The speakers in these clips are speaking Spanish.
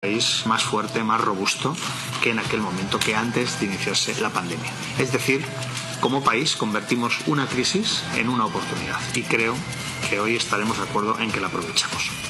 país más fuerte, más robusto que en aquel momento, que antes de iniciarse la pandemia. Es decir, como país convertimos una crisis en una oportunidad y creo que hoy estaremos de acuerdo en que la aprovechamos.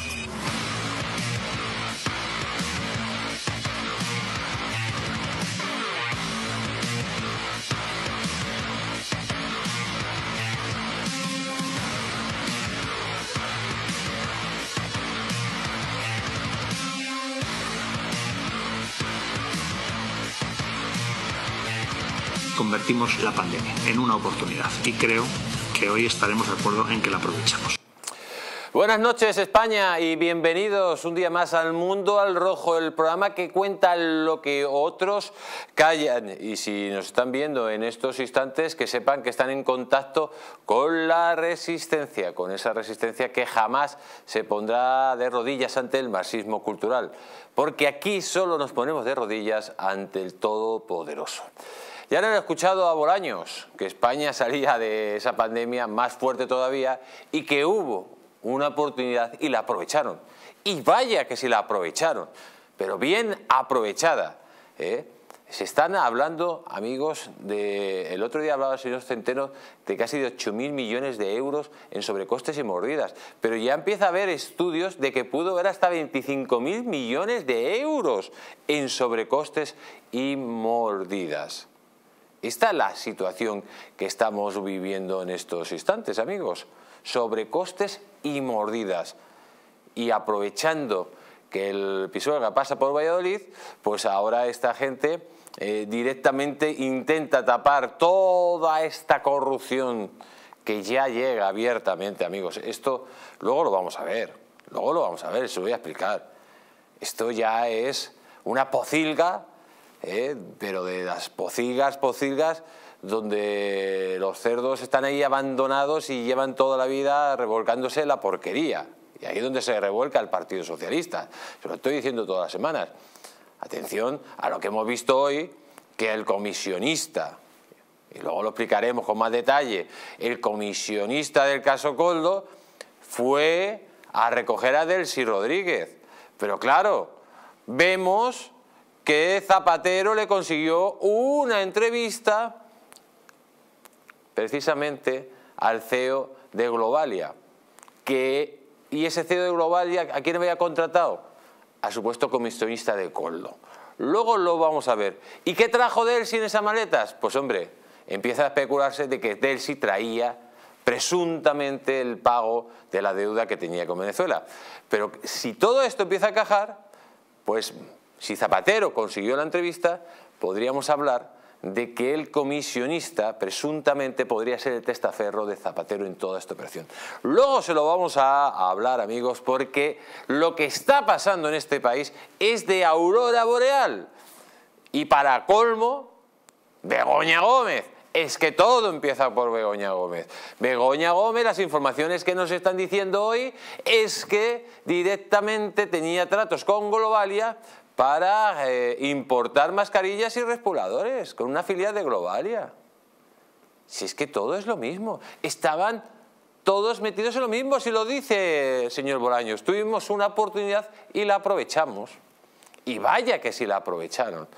La pandemia en una oportunidad y creo que hoy estaremos de acuerdo en que la aprovechamos. Buenas noches España y bienvenidos un día más al Mundo al Rojo, el programa que cuenta lo que otros callan. Y si nos están viendo en estos instantes, que sepan que están en contacto con la resistencia, con esa resistencia que jamás se pondrá de rodillas ante el marxismo cultural. Porque aquí solo nos ponemos de rodillas ante el Todopoderoso. Ya no han escuchado a Bolaños que España salía de esa pandemia más fuerte todavía y que hubo una oportunidad y la aprovecharon. Y vaya que si la aprovecharon, pero bien aprovechada. ¿eh? Se están hablando, amigos, de, el otro día hablaba el señor Centeno de casi de 8.000 millones de euros en sobrecostes y mordidas, pero ya empieza a haber estudios de que pudo haber hasta 25.000 millones de euros en sobrecostes y mordidas. Esta es la situación que estamos viviendo en estos instantes, amigos. Sobrecostes y mordidas. Y aprovechando que el Pisuerga pasa por Valladolid, pues ahora esta gente eh, directamente intenta tapar toda esta corrupción que ya llega abiertamente, amigos. Esto luego lo vamos a ver, luego lo vamos a ver, se lo voy a explicar. Esto ya es una pocilga ¿eh? pero de las pocilgas, pocilgas, donde los cerdos están ahí abandonados y llevan toda la vida revolcándose la porquería. Y ahí es donde se revuelca el Partido Socialista. Se lo estoy diciendo todas las semanas. Atención a lo que hemos visto hoy, que el comisionista, y luego lo explicaremos con más detalle, el comisionista del caso Coldo fue a recoger a Delcy Rodríguez. Pero claro, vemos que Zapatero le consiguió una entrevista precisamente al CEO de Globalia. Que, ¿Y ese CEO de Globalia a quién había contratado? A supuesto comisionista de Coldo. Luego lo vamos a ver. ¿Y qué trajo Delsi en esas maletas? Pues hombre, empieza a especularse de que Delsi traía presuntamente el pago de la deuda que tenía con Venezuela. Pero si todo esto empieza a cajar, pues si Zapatero consiguió la entrevista, podríamos hablar de que el comisionista presuntamente podría ser el testaferro de Zapatero en toda esta operación. Luego se lo vamos a hablar, amigos, porque lo que está pasando en este país es de aurora boreal. Y para colmo, Begoña Gómez. Es que todo empieza por Begoña Gómez. Begoña Gómez, las informaciones que nos están diciendo hoy es que directamente tenía tratos con Globalia para eh, importar mascarillas y respiradores con una filial de Globalia. Si es que todo es lo mismo. Estaban todos metidos en lo mismo, si lo dice señor Bolaños. Tuvimos una oportunidad y la aprovechamos. Y vaya que sí la aprovecharon.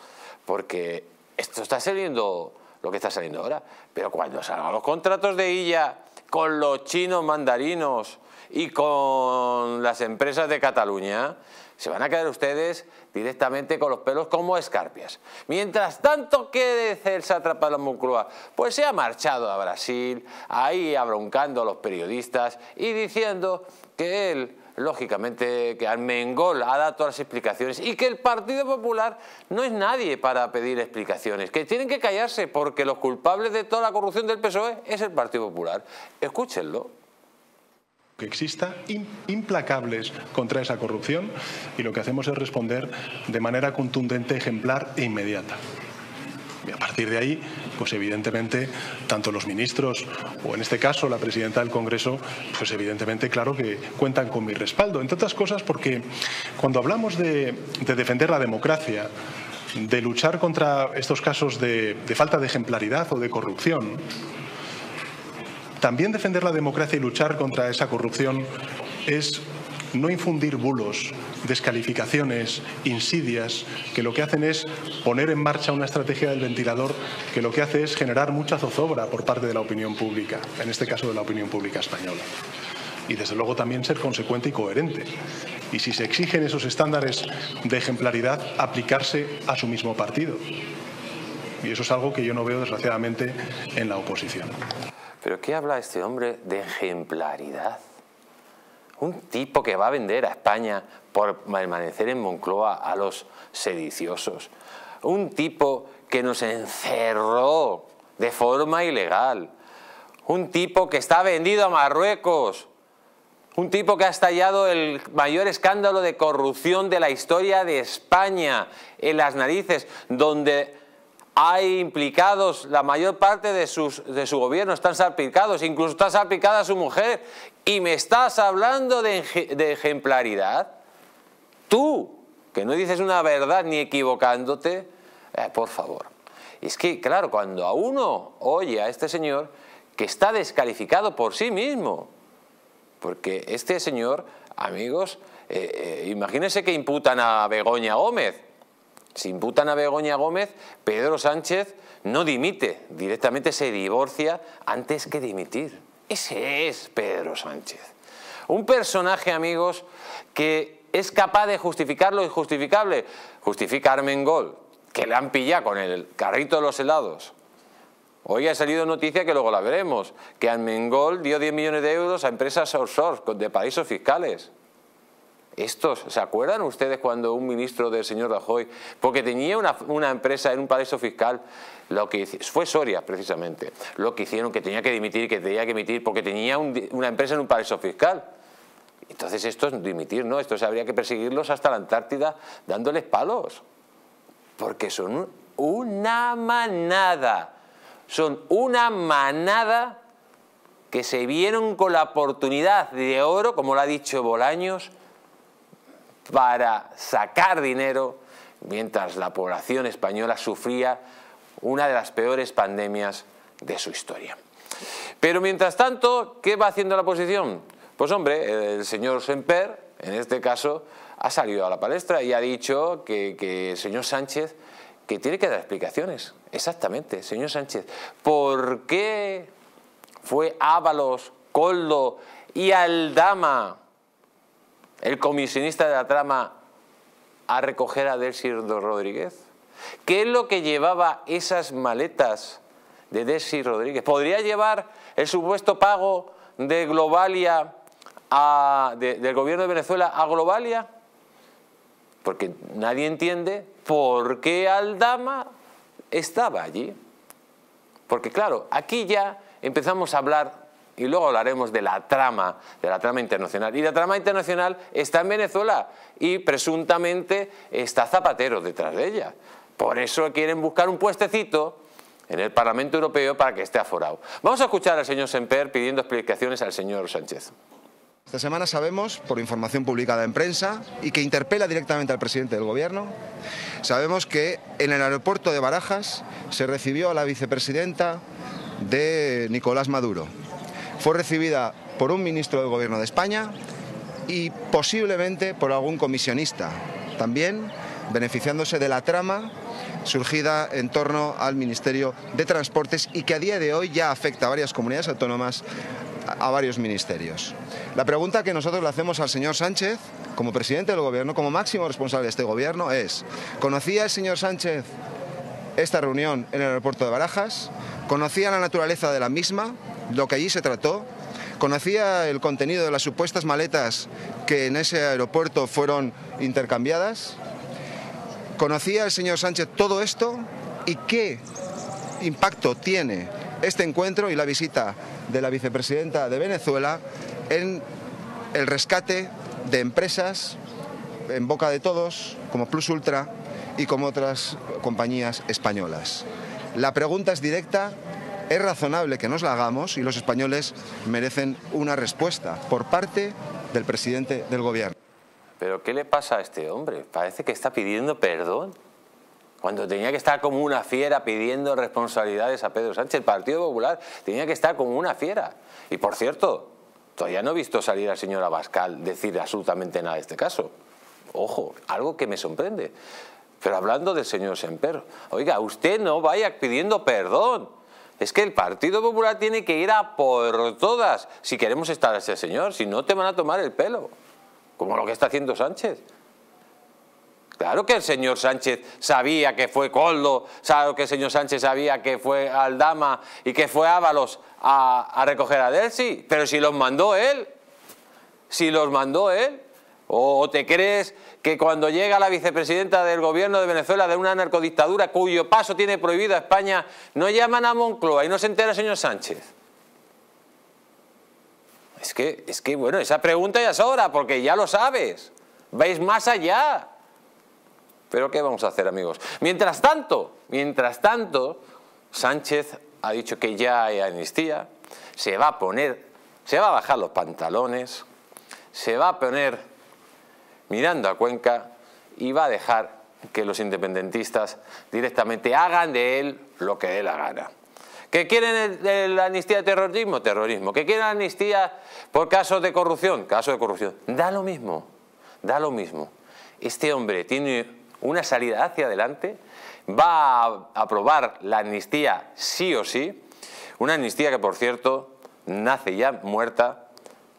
Porque esto está saliendo lo que está saliendo ahora. Pero cuando salgan los contratos de ella con los chinos mandarinos y con las empresas de Cataluña, se van a quedar ustedes directamente con los pelos como escarpias. Mientras tanto, ¿qué dice el sátrapa de la Moncloa? Pues se ha marchado a Brasil, ahí abroncando a los periodistas y diciendo que él lógicamente que Armengol ha dado todas las explicaciones y que el Partido Popular no es nadie para pedir explicaciones, que tienen que callarse porque los culpables de toda la corrupción del PSOE es el Partido Popular. Escúchenlo que exista, implacables contra esa corrupción y lo que hacemos es responder de manera contundente, ejemplar e inmediata. Y a partir de ahí, pues evidentemente, tanto los ministros o en este caso la presidenta del Congreso, pues evidentemente, claro que cuentan con mi respaldo. Entre otras cosas porque cuando hablamos de, defender la democracia, de luchar contra estos casos de falta de ejemplaridad o de corrupción, también defender la democracia y luchar contra esa corrupción es no infundir bulos, descalificaciones, insidias, que lo que hacen es poner en marcha una estrategia del ventilador que lo que hace es generar mucha zozobra por parte de la opinión pública, en este caso de la opinión pública española. Y desde luego también ser consecuente y coherente. Y si se exigen esos estándares de ejemplaridad, aplicarse a su mismo partido. Y eso es algo que yo no veo, desgraciadamente, en la oposición. ¿Pero qué habla este hombre de ejemplaridad? Un tipo que va a vender a España por permanecer en Moncloa a los sediciosos. Un tipo que nos encerró de forma ilegal. Un tipo que está vendido a Marruecos. Un tipo que ha estallado el mayor escándalo de corrupción de la historia de España en las narices, donde hay implicados, la mayor parte de, de su gobierno están salpicados, incluso está salpicada su mujer, y me estás hablando de, ejemplaridad. Tú, que no dices una verdad ni equivocándote, eh, por favor. es que, claro, cuando a uno oye a este señor, que está descalificado por sí mismo, porque este señor, amigos, eh, eh, imagínense que imputan a Begoña Gómez, si imputan a Begoña Gómez, Pedro Sánchez no dimite, directamente se divorcia antes que dimitir. Ese es Pedro Sánchez. Un personaje, amigos, que es capaz de justificar lo injustificable. Justifica Armengol, que le han pillado con el carrito de los helados. Hoy ha salido noticia que luego la veremos, que Armengol dio 10 millones de euros a empresas offshore de paraísos fiscales. Estos, ¿se acuerdan ustedes cuando un ministro del señor Rajoy, porque tenía una, empresa en un paraíso fiscal, lo que fue Soria precisamente, lo que hicieron que tenía que dimitir, que tenía que emitir, porque tenía una empresa en un paraíso fiscal. Entonces esto es dimitir, ¿no? Estos habría que perseguirlos hasta la Antártida dándoles palos, porque son una manada, son una manada que se vieron con la oportunidad de oro, como lo ha dicho Bolaños, para sacar dinero mientras la población española sufría una de las peores pandemias de su historia. Pero mientras tanto, ¿qué va haciendo la oposición? Pues hombre, el señor Semper, en este caso, ha salido a la palestra y ha dicho que, el señor Sánchez que tiene que dar explicaciones. Exactamente, señor Sánchez. ¿Por qué fue Ábalos, Coldo y Aldama el comisionista de la trama a recoger a Delcy Rodríguez? ¿Qué es lo que llevaba esas maletas de Delcy Rodríguez? ¿Podría llevar el supuesto pago de Globalia del gobierno de Venezuela a Globalia? Porque nadie entiende por qué Aldama estaba allí. Porque claro, aquí ya empezamos a hablar y luego hablaremos de la trama, de la trama internacional. Y la trama internacional está en Venezuela y presuntamente está Zapatero detrás de ella. Por eso quieren buscar un puestecito en el Parlamento Europeo para que esté aforado. Vamos a escuchar al señor Semper pidiendo explicaciones al señor Sánchez. Esta semana sabemos, por información publicada en prensa y que interpela directamente al presidente del Gobierno, sabemos que en el aeropuerto de Barajas se recibió a la vicepresidenta de Nicolás Maduro, fue recibida por un ministro del Gobierno de España y posiblemente por algún comisionista, también beneficiándose de la trama surgida en torno al Ministerio de Transportes y que a día de hoy ya afecta a varias comunidades autónomas, a varios ministerios. La pregunta que nosotros le hacemos al señor Sánchez, como presidente del Gobierno, como máximo responsable de este Gobierno, es, ¿conocía el señor Sánchez esta reunión en el aeropuerto de Barajas? ¿Conocía la naturaleza de la misma? Lo que allí se trató, conocía el contenido de las supuestas maletas que en ese aeropuerto fueron intercambiadas, conocía el señor Sánchez todo esto y qué impacto tiene este encuentro y la visita de la vicepresidenta de Venezuela en el rescate de empresas en boca de todos, como Plus Ultra y como otras compañías españolas. La pregunta es directa es razonable que nos la hagamos y los españoles merecen una respuesta por parte del presidente del gobierno. ¿Pero qué le pasa a este hombre? Parece que está pidiendo perdón. Cuando tenía que estar como una fiera pidiendo responsabilidades a Pedro Sánchez, el Partido Popular tenía que estar como una fiera. Y por cierto, Todavía no he visto salir al señor Abascal decir absolutamente nada de este caso. Ojo, algo que me sorprende. Pero hablando del señor Semper, oiga, usted no vaya pidiendo perdón. Es que el Partido Popular tiene que ir a por todas si queremos estar a ese señor, si no te van a tomar el pelo, como lo que está haciendo Sánchez. Claro que el señor Sánchez sabía que fue Coldo, claro que el señor Sánchez sabía que fue Aldama y que fue Ábalos a, a recoger a Delsi, pero si los mandó él, si los mandó él, ¿O te crees que cuando llega la vicepresidenta del gobierno de Venezuela de una narcodictadura cuyo paso tiene prohibido a España, no llaman a Moncloa y no se entera señor Sánchez? Es que, es que, bueno, esa pregunta ya es hora, porque ya lo sabes. Vais más allá. Pero ¿qué vamos a hacer, amigos? Mientras tanto, mientras tanto, Sánchez ha dicho que ya hay amnistía, se va a poner, se va a bajar los pantalones, se va a poner mirando a Cuenca y va a dejar que los independentistas directamente hagan de él lo que dé la gana. ¿Que quieren la amnistía de terrorismo? Terrorismo. ¿Que quieren amnistía por casos de corrupción? Casos de corrupción. Da lo mismo, da lo mismo. Este hombre tiene una salida hacia adelante, va a aprobar la amnistía sí o sí, una amnistía que por cierto nace ya muerta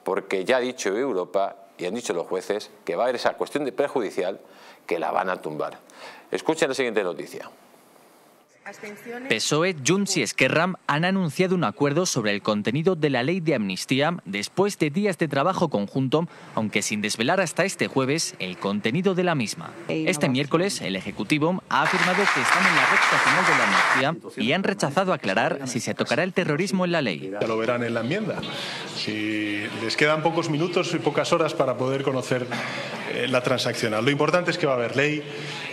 porque ya ha dicho Europa y han dicho los jueces que va a haber esa cuestión de prejudicial que la van a tumbar. Escuchen la siguiente noticia. PSOE, Junts y Esquerra han anunciado un acuerdo sobre el contenido de la ley de amnistía después de días de trabajo conjunto, aunque sin desvelar hasta este jueves el contenido de la misma. Este miércoles, el Ejecutivo ha afirmado que están en la recta final de la amnistía y han rechazado aclarar si se tocará el terrorismo en la ley. Ya lo verán en la enmienda. Si les quedan pocos minutos y pocas horas para poder conocer eh, la transaccional. Lo importante es que va a haber ley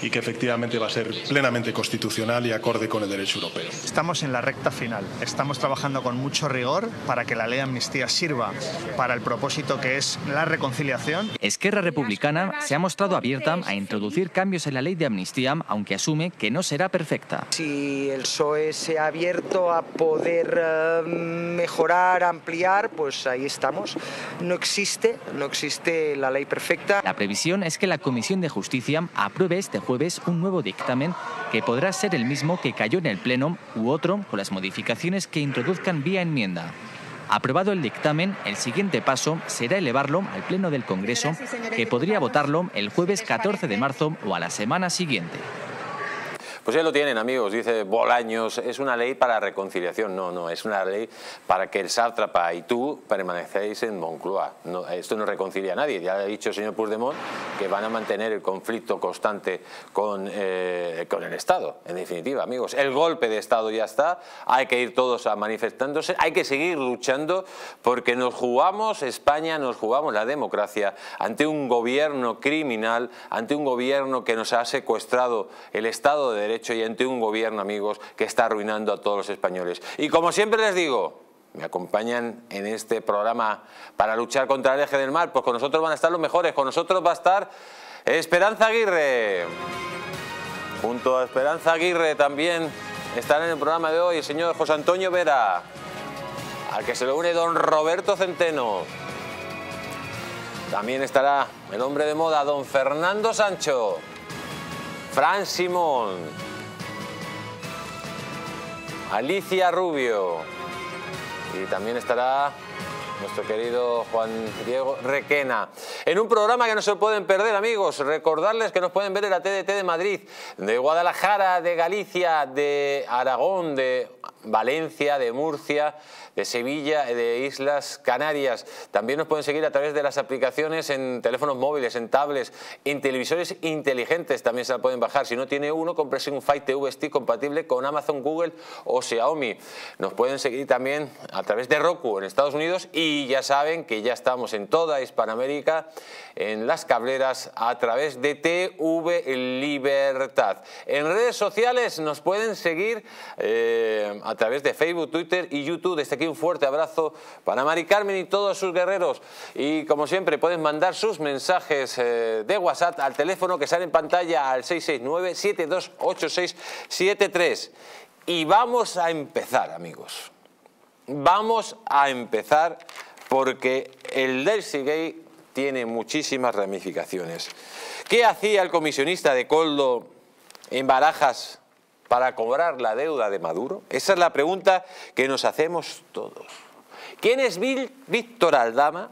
y que efectivamente va a ser plenamente constitucional y acorde con el derecho europeo. Estamos en la recta final. Estamos trabajando con mucho rigor para que la ley de amnistía sirva para el propósito que es la reconciliación. Esquerra Republicana se ha mostrado abierta a introducir cambios en la ley de amnistía, aunque asume que no será perfecta. Si el PSOE se ha abierto a poder eh, mejorar, ampliar, pues ahí estamos. No existe, no existe la ley perfecta. La previsión es que la Comisión de Justicia apruebe este jueves un nuevo dictamen que podrá ser el mismo que cayó en el Pleno u otro con las modificaciones que introduzcan vía enmienda. Aprobado el dictamen, el siguiente paso será elevarlo al Pleno del Congreso, que podría votarlo el jueves 14 de marzo o a la semana siguiente. Pues ya lo tienen, amigos, dice Bolaños, es una ley para reconciliación. No, no, es una ley para que el sátrapa y tú permanecéis en Moncloa. Esto no reconcilia a nadie. Ya ha dicho el señor Puigdemont que van a mantener el conflicto constante con, eh, con el Estado. En definitiva, amigos, el golpe de Estado ya está. Hay que ir todos a manifestándose. Hay que seguir luchando porque nos jugamos España, nos jugamos la democracia ante un gobierno criminal, ante un gobierno que nos ha secuestrado el Estado de Derecho y ante un gobierno, amigos, que está arruinando a todos los españoles. Y como siempre les digo, me acompañan en este programa para luchar contra el eje del mal, pues con nosotros van a estar los mejores, con nosotros va a estar Esperanza Aguirre. Junto a Esperanza Aguirre también estará en el programa de hoy el señor José Antonio Vera, al que se le une don Roberto Centeno. También estará el hombre de moda, don Fernando Sancho. Fran Simón, Alicia Rubio y también estará nuestro querido Juan Diego Requena. En un programa que no se pueden perder, amigos, recordarles que nos pueden ver en la TDT de Madrid, de Guadalajara, de Galicia, de Aragón, de Valencia, de Murcia, de Sevilla, de Islas Canarias. También nos pueden seguir a través de las aplicaciones en teléfonos móviles, en tablets, en televisores inteligentes también se la pueden bajar. Si no tiene uno, cómprese un Fight TV Stick compatible con Amazon, Google o Xiaomi. Nos pueden seguir también a través de Roku en Estados Unidos y ya saben que ya estamos en toda Hispanoamérica, en las cableras, a través de TV Libertad. En redes sociales nos pueden seguir eh, a través de Facebook, Twitter y YouTube. Aquí un fuerte abrazo para Mari Carmen y todos sus guerreros. Y como siempre pueden mandar sus mensajes eh, de WhatsApp al teléfono que sale en pantalla al 669-728673. Y vamos a empezar, amigos. Vamos a empezar porque el Gay tiene muchísimas ramificaciones. ¿Qué hacía el comisionista de Coldo en Barajas para cobrar la deuda de Maduro? Esa es la pregunta que nos hacemos todos. ¿Quién es Víctor Aldama?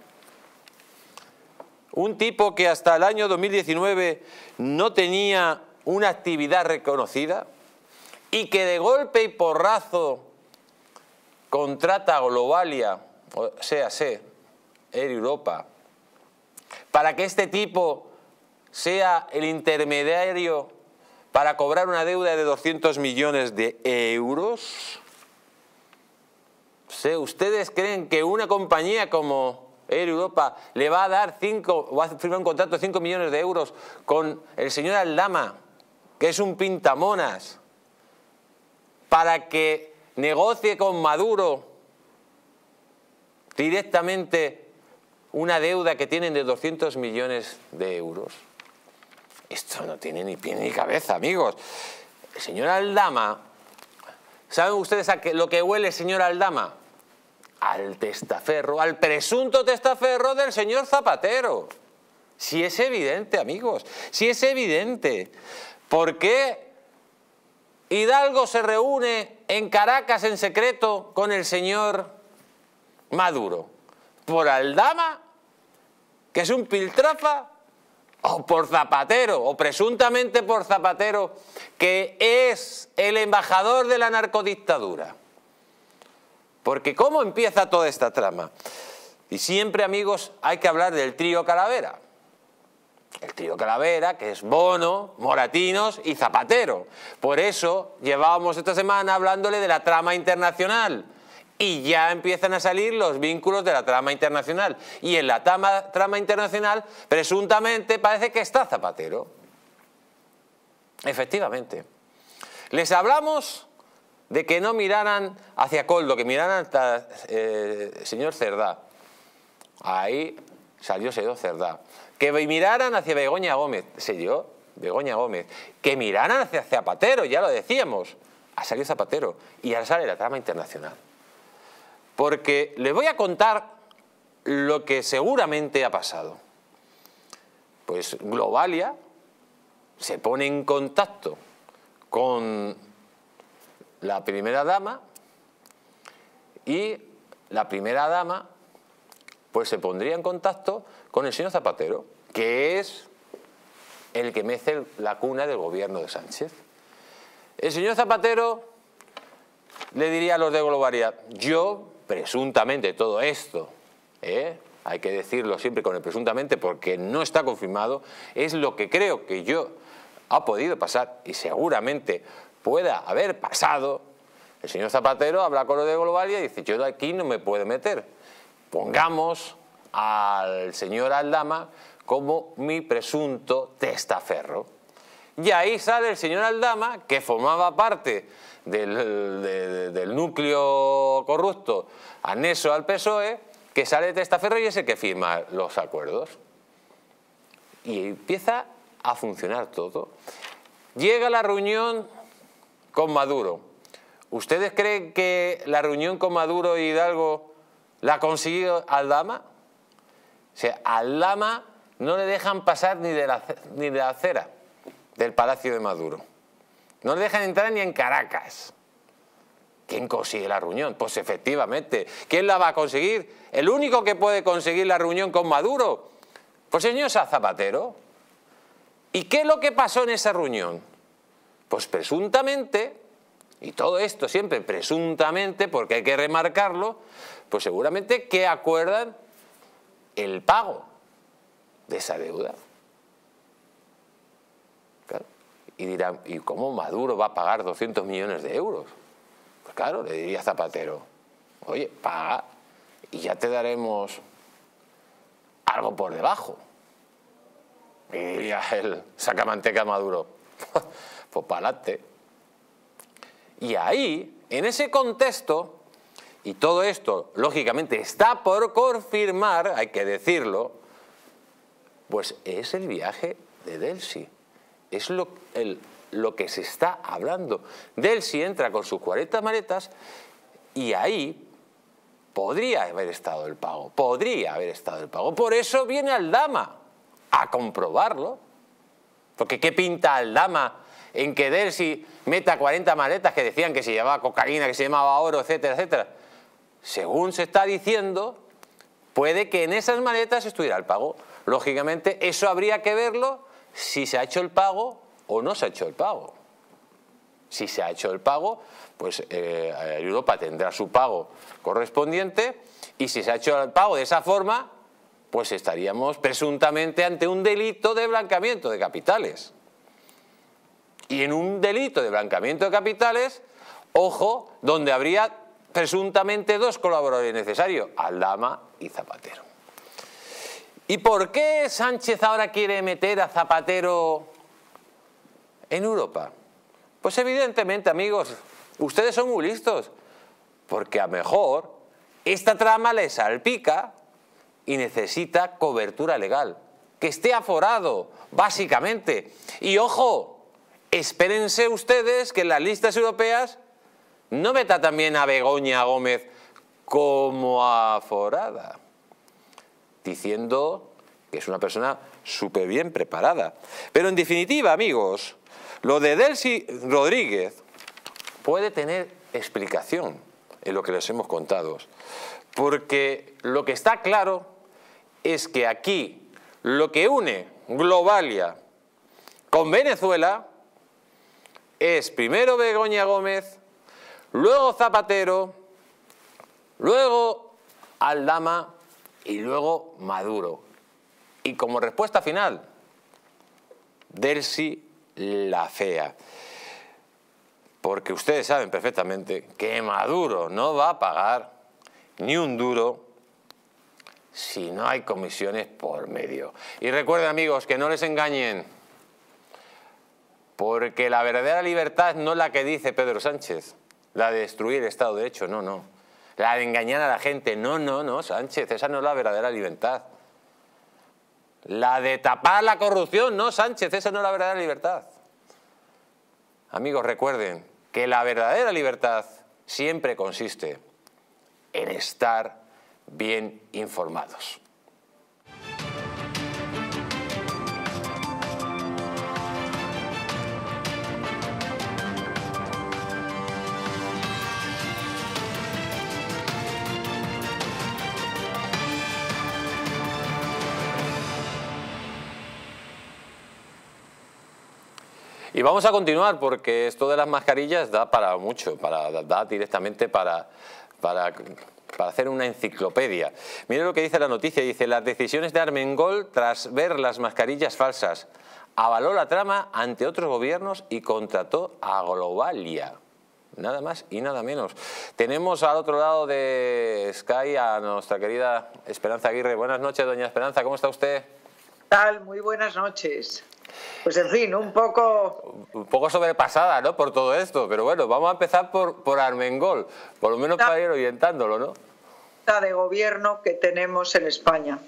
Un tipo que hasta el año 2019 no tenía una actividad reconocida y que de golpe y porrazo contrata Globalia, o sea, sé, Air Europa, para que este tipo sea el intermediario para cobrar una deuda de 200 millones de euros? ¿Ustedes creen que una compañía como Air Europa le va a dar 5, va a firmar un contrato de 5 millones de euros con el señor Aldama, que es un pintamonas, para que negocie con Maduro directamente una deuda que tienen de 200 millones de euros? Esto no tiene ni pie ni cabeza, amigos. El señor Aldama, ¿saben ustedes a qué, lo que huele el señor Aldama? Al testaferro, al presunto testaferro del señor Zapatero. Si es evidente, amigos, si es evidente. ¿Por qué Hidalgo se reúne en Caracas en secreto con el señor Maduro? ¿Por Aldama? ¿Que es un piltrafa? O por Zapatero, o presuntamente por Zapatero, que es el embajador de la narcodictadura. Porque ¿cómo empieza toda esta trama? Y siempre, amigos, hay que hablar del trío Calavera. El trío Calavera, que es Bono, Moratinos y Zapatero. Por eso llevábamos esta semana hablándole de la trama internacional y ya empiezan a salir los vínculos de la trama internacional. Y en la trama, internacional, presuntamente, parece que está Zapatero. Efectivamente. Les hablamos de que no miraran hacia Coldo, que miraran hasta eh, señor Cerdá. Ahí salió Sedo Cerdá. Que miraran hacia Begoña Gómez, se dio Begoña Gómez. Que miraran hacia Zapatero, ya lo decíamos. Ha salido Zapatero. Y ahora sale la trama internacional porque les voy a contar lo que seguramente ha pasado. Pues Globalia se pone en contacto con la primera dama y la primera dama pues se pondría en contacto con el señor Zapatero, que es el que mece la cuna del gobierno de Sánchez. El señor Zapatero le diría a los de Globalia, yo presuntamente todo esto, ¿eh? hay que decirlo siempre con el presuntamente porque no está confirmado, es lo que creo que yo ha podido pasar y seguramente pueda haber pasado. El señor Zapatero habla con lo de Globalia y dice, yo de aquí no me puedo meter. Pongamos al señor Aldama como mi presunto testaferro. Y ahí sale el señor Aldama, que formaba parte del, núcleo corrupto anexo al PSOE, que sale de testaferro y es el que firma los acuerdos. Y empieza a funcionar todo. Llega la reunión con Maduro. ¿Ustedes creen que la reunión con Maduro y Hidalgo la ha conseguido Aldama? O sea, Aldama no le dejan pasar ni de la, ni de la acera del Palacio de Maduro. No le dejan entrar ni en Caracas. ¿Quién consigue la reunión? Pues efectivamente, ¿quién la va a conseguir? El único que puede conseguir la reunión con Maduro, pues el señor Zapatero. ¿Y qué es lo que pasó en esa reunión? Pues presuntamente, y todo esto siempre presuntamente, porque hay que remarcarlo, pues seguramente que acuerdan el pago de esa deuda. Y dirán, ¿y cómo Maduro va a pagar 200 millones de euros? Pues claro, le diría Zapatero, oye, paga y ya te daremos algo por debajo. Y diría el sacamanteca Maduro, pues para adelante. Y ahí, en ese contexto, y todo esto, lógicamente, está por confirmar, hay que decirlo, pues es el viaje de Delsi es lo, lo que se está hablando. Delsi entra con sus 40 maletas y ahí podría haber estado el pago, podría haber estado el pago. Por eso viene Aldama a comprobarlo. Porque ¿qué pinta Aldama en que Delsi meta 40 maletas que decían que se llevaba cocaína, que se llamaba oro, etcétera, etcétera? Según se está diciendo, puede que en esas maletas estuviera el pago. Lógicamente, eso habría que verlo si se ha hecho el pago o no se ha hecho el pago. Si se ha hecho el pago, pues eh, Europa tendrá su pago correspondiente y si se ha hecho el pago de esa forma, pues estaríamos presuntamente ante un delito de blanqueamiento de capitales. Y en un delito de blanqueamiento de capitales, ojo, donde habría presuntamente dos colaboradores necesarios, Aldama y Zapatero. ¿Y por qué Sánchez ahora quiere meter a Zapatero en Europa? Pues evidentemente, amigos, ustedes son muy listos, porque a mejor esta trama les salpica y necesita cobertura legal, que esté aforado, básicamente. Y ojo, espérense ustedes que en las listas europeas no meta también a Begoña Gómez como aforada, diciendo que es una persona súper bien preparada. Pero en definitiva, amigos, lo de Delcy Rodríguez puede tener explicación en lo que les hemos contado, porque lo que está claro es que aquí lo que une Globalia con Venezuela es primero Begoña Gómez, luego Zapatero, luego Aldama y luego Maduro. Y como respuesta final, Delsi la fea. Porque ustedes saben perfectamente que Maduro no va a pagar ni un duro si no hay comisiones por medio. Y recuerden amigos que no les engañen, porque la verdadera libertad no es la que dice Pedro Sánchez, la de destruir el Estado de Derecho, no, no. La de engañar a la gente, no, no, no, Sánchez, esa no es la verdadera libertad. La de tapar la corrupción, no, Sánchez, esa no es la verdadera libertad. Amigos, recuerden que la verdadera libertad siempre consiste en estar bien informados. Y vamos a continuar porque esto de las mascarillas da para mucho, para, da directamente para, para para hacer una enciclopedia. Mire lo que dice la noticia, dice las decisiones de Armengol tras ver las mascarillas falsas. Avaló la trama ante otros gobiernos y contrató a Globalia. Nada más y nada menos. Tenemos al otro lado de Sky a nuestra querida Esperanza Aguirre. Buenas noches, doña Esperanza, ¿cómo está usted? tal? Muy buenas noches. Pues en fin, un poco... Un poco sobrepasada, ¿no? Por todo esto, pero bueno, vamos a empezar por, por Armengol, por lo menos para ir orientándolo, ¿no? de gobierno que tenemos en España.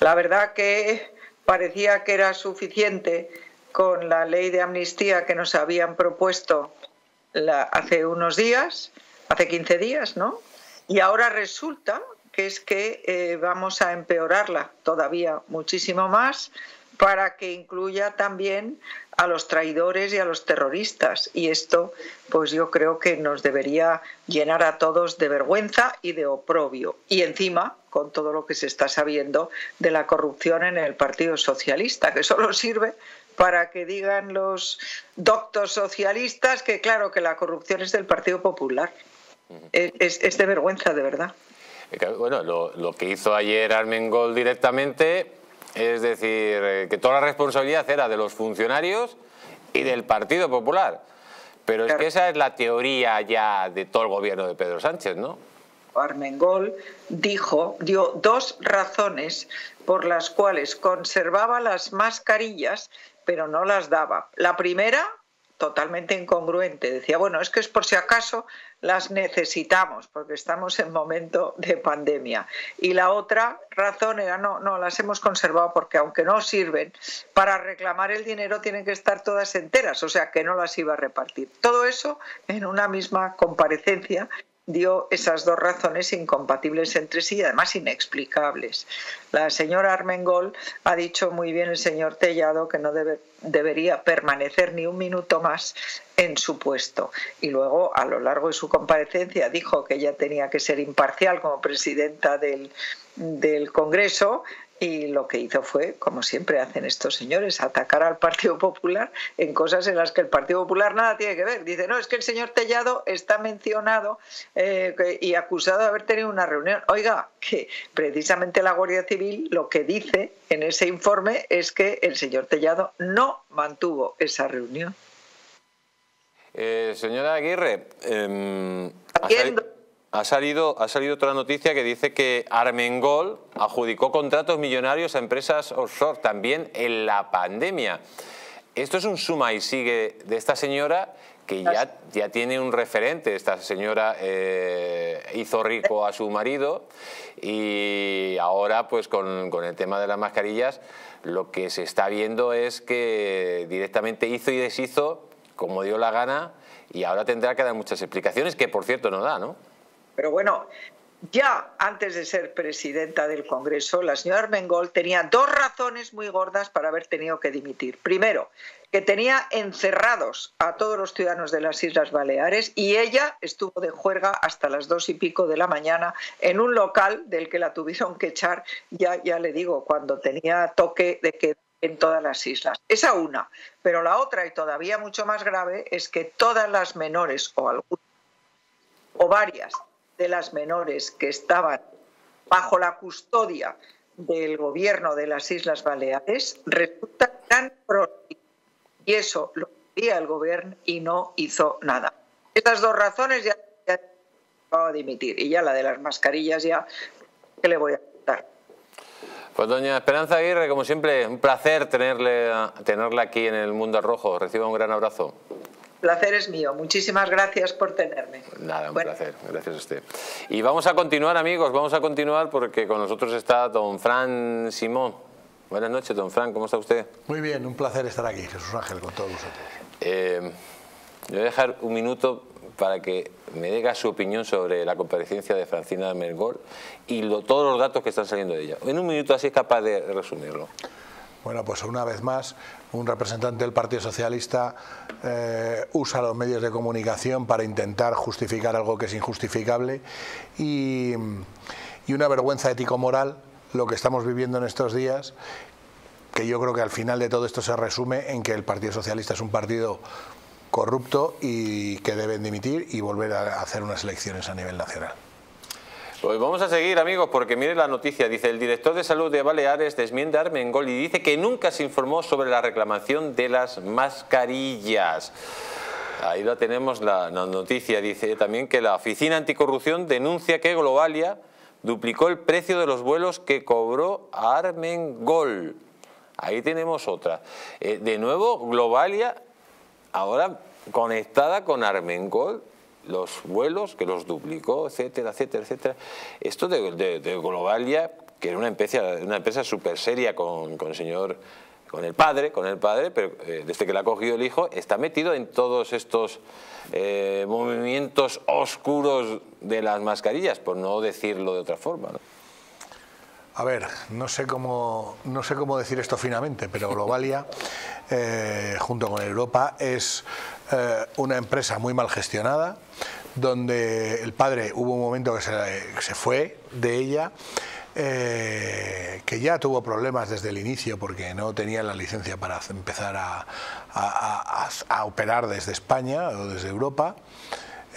La verdad que parecía que era suficiente con la ley de amnistía que nos habían propuesto hace unos días, hace 15 días, ¿no? Y ahora resulta que es que eh, vamos a empeorarla todavía muchísimo más para que incluya también a los traidores y a los terroristas. Y esto, pues yo creo que nos debería llenar a todos de vergüenza y de oprobio. Y encima, con todo lo que se está sabiendo de la corrupción en el Partido Socialista, que solo sirve para que digan los doctos socialistas que claro que la corrupción es del Partido Popular. Es, de vergüenza, de verdad. Bueno, lo, lo que hizo ayer Armengol directamente es decir, eh, que toda la responsabilidad era de los funcionarios y del Partido Popular. Pero es que esa es la teoría ya de todo el gobierno de Pedro Sánchez, ¿no? Armengol dijo, dio dos razones por las cuales conservaba las mascarillas, pero no las daba. La primera, totalmente incongruente. Decía, bueno, es que es por si acaso las necesitamos, porque estamos en momento de pandemia. Y la otra razón era, no, no, las hemos conservado porque aunque no sirven, para reclamar el dinero tienen que estar todas enteras, o sea que no las iba a repartir. Todo eso en una misma comparecencia dio esas dos razones incompatibles entre sí y además inexplicables. La señora Armengol ha dicho muy bien el señor Tellado que no debe, debería permanecer ni un minuto más en su puesto. Y luego, a lo largo de su comparecencia, dijo que ella tenía que ser imparcial como presidenta del Congreso y lo que hizo fue, como siempre hacen estos señores, atacar al Partido Popular en cosas en las que el Partido Popular nada tiene que ver. Dice, no, es que el señor Tellado está mencionado eh, y acusado de haber tenido una reunión. Oiga, que precisamente la Guardia Civil lo que dice en ese informe es que el señor Tellado no mantuvo esa reunión. Eh, señora Aguirre, eh, ha salido, ha salido otra noticia que dice que Armengol adjudicó contratos millonarios a empresas offshore también en la pandemia. Esto es un suma y sigue de esta señora que ya, ya tiene un referente. Esta señora eh, hizo rico a su marido y ahora pues con, con el tema de las mascarillas lo que se está viendo es que directamente hizo y deshizo como dio la gana y ahora tendrá que dar muchas explicaciones que por cierto no da, ¿no? Pero bueno, ya antes de ser presidenta del Congreso, la señora Armengol tenía dos razones muy gordas para haber tenido que dimitir. Primero, que tenía encerrados a todos los ciudadanos de las Islas Baleares y ella estuvo de juerga hasta las dos y pico de la mañana en un local del que la tuvieron que echar, ya, ya le digo, cuando tenía toque de queda en todas las islas. Esa una. Pero la otra, y todavía mucho más grave, es que todas las menores o algunas o varias de las menores que estaban bajo la custodia del gobierno de las Islas Baleares resulta tan y eso lo quería el gobierno y no hizo nada. Estas dos razones ya, ya a dimitir y ya la de las mascarillas ya, ¿qué le voy a contar? Pues doña Esperanza Aguirre, como siempre, un placer tenerle, tenerla aquí en el Mundo Rojo. Reciba un gran abrazo placer es mío. Muchísimas gracias por tenerme. Nada, un placer. Gracias a usted. Y vamos a continuar, amigos, vamos a continuar porque con nosotros está don Fran Simón. Buenas noches, don Fran, ¿cómo está usted? Muy bien, un placer estar aquí, Jesús Ángel, con todos vosotros. Eh, voy a dejar un minuto para que me diga su opinión sobre la comparecencia de Francina Mergol y todos los datos que están saliendo de ella. En un minuto así es capaz de resumirlo. Bueno, pues una vez más, un representante del Partido Socialista eh, usa los medios de comunicación para intentar justificar algo que es injustificable y, y una vergüenza ético-moral lo que estamos viviendo en estos días, que yo creo que al final de todo esto se resume en que el Partido Socialista es un partido corrupto y que deben dimitir y volver a hacer unas elecciones a nivel nacional. Pues vamos a seguir, amigos, porque mire la noticia. Dice, el director de salud de Baleares desmiende a Armengol y dice que nunca se informó sobre la reclamación de las mascarillas. Ahí la tenemos la, noticia. Dice también que la Oficina Anticorrupción denuncia que Globalia duplicó el precio de los vuelos que cobró Armengol. Ahí tenemos otra. Eh, de nuevo, Globalia, ahora conectada con Armengol, los vuelos, que los duplicó, etcétera, etcétera, etcétera. Esto de, Globalia, que era una empresa, una empresa súper seria con, el señor, con el padre, con el padre, pero eh, desde que la ha cogido el hijo, está metido en todos estos eh, movimientos oscuros de las mascarillas, por no decirlo de otra forma. A ver, no sé cómo, no sé cómo decir esto finamente, pero Globalia, eh, junto con Europa, es eh, una empresa muy mal gestionada, donde el padre hubo un momento que se, fue de ella, eh, que ya tuvo problemas desde el inicio porque no tenía la licencia para empezar a, operar desde España o desde Europa.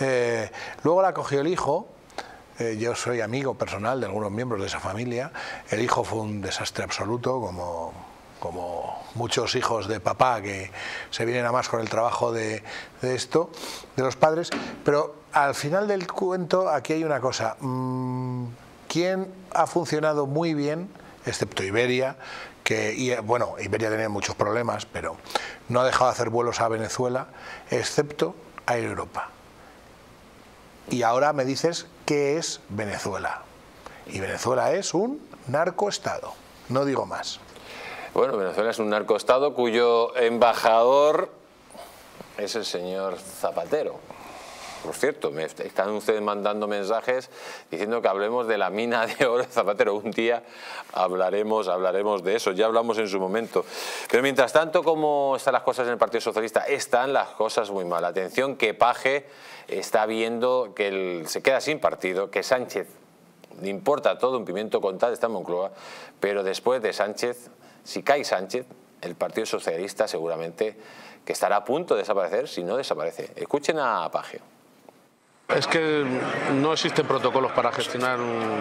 Eh, luego la cogió el hijo, yo soy amigo personal de algunos miembros de esa familia, el hijo fue un desastre absoluto, como como muchos hijos de papá que se vienen a más con el trabajo de, esto, de los padres, pero al final del cuento aquí hay una cosa, mm, ¿quién ha funcionado muy bien, excepto Iberia, que, y, bueno, Iberia tenía muchos problemas, pero no ha dejado de hacer vuelos a Venezuela, excepto a Europa. Y ahora me dices qué es Venezuela. Y Venezuela es un narcoestado, no digo más. Bueno, Venezuela es un narcoestado cuyo embajador es el señor Zapatero. por cierto, me están ustedes mandando mensajes diciendo que hablemos de la mina de oro de Zapatero. Un día hablaremos, hablaremos de eso, ya hablamos en su momento. Pero mientras tanto, ¿cómo están las cosas en el Partido Socialista? Están las cosas muy mal. Atención que Paje está viendo que se queda sin partido, que Sánchez le importa todo un pimiento con tal, está en Moncloa, pero después de Sánchez, si cae Sánchez, el Partido Socialista seguramente que estará a punto de desaparecer si no desaparece. Escuchen a Paje. Es que no existen protocolos para gestionar un,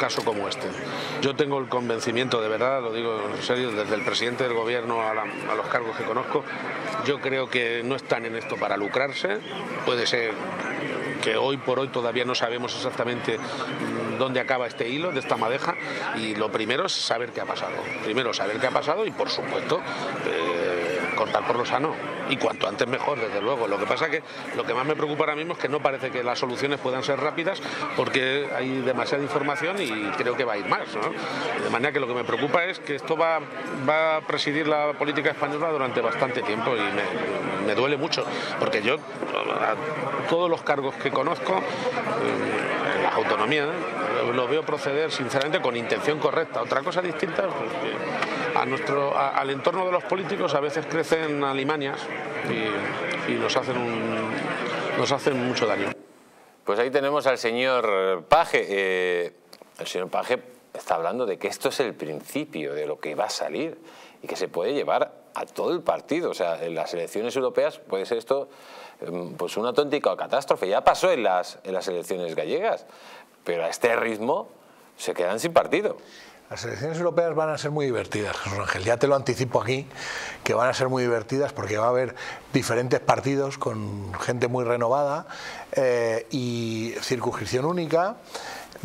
caso como este. Yo tengo el convencimiento, de verdad, lo digo en serio, desde el presidente del gobierno a, a, los cargos que conozco, yo creo que no están en esto para lucrarse. Puede ser que hoy por hoy todavía no sabemos exactamente dónde acaba este hilo de esta madeja y lo primero es saber qué ha pasado. Primero saber qué ha pasado y por supuesto... Eh, cortar por lo sano y cuanto antes mejor, desde luego. Lo que pasa que lo que más me preocupa ahora mismo es que no parece que las soluciones puedan ser rápidas porque hay demasiada información y creo que va a ir más. De manera que lo que me preocupa es que esto va, va a presidir la política española durante bastante tiempo y me, duele mucho porque yo a todos los cargos que conozco, eh, las autonomías, lo veo proceder sinceramente con intención correcta. Otra cosa distinta, pues, a nuestro, al entorno de los políticos a veces crecen alimanias y, nos, hacen nos hacen mucho daño. Pues ahí tenemos al señor Paje. Eh, el señor Paje está hablando de que esto es el principio de lo que va a salir y que se puede llevar a todo el partido. O sea, en las elecciones europeas puede ser esto em, pues una tontica catástrofe. Ya pasó en las, en las elecciones gallegas, pero a este ritmo se quedan sin partido. Las elecciones europeas van a ser muy divertidas, Jesús Ángel. Ya te lo anticipo aquí, que van a ser muy divertidas porque va a haber diferentes partidos con gente muy renovada eh, y circunscripción única.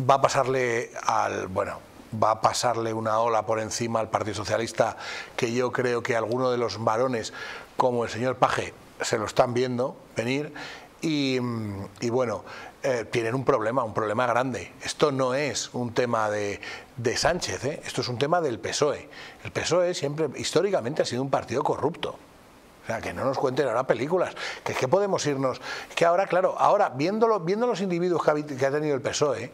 Va a pasarle al, bueno, va a pasarle una ola por encima al Partido Socialista que yo creo que algunos de los varones, como el señor Paje, se lo están viendo venir. Y bueno, eh, tienen un problema, un problema grande. Esto no es un tema de, Sánchez, ¿eh? esto es un tema del PSOE. El PSOE siempre, históricamente, ha sido un partido corrupto. O sea, que no nos cuenten ahora películas. Que es que podemos irnos. Que ahora, claro, ahora, viéndolo, viendo los individuos que ha, tenido el PSOE,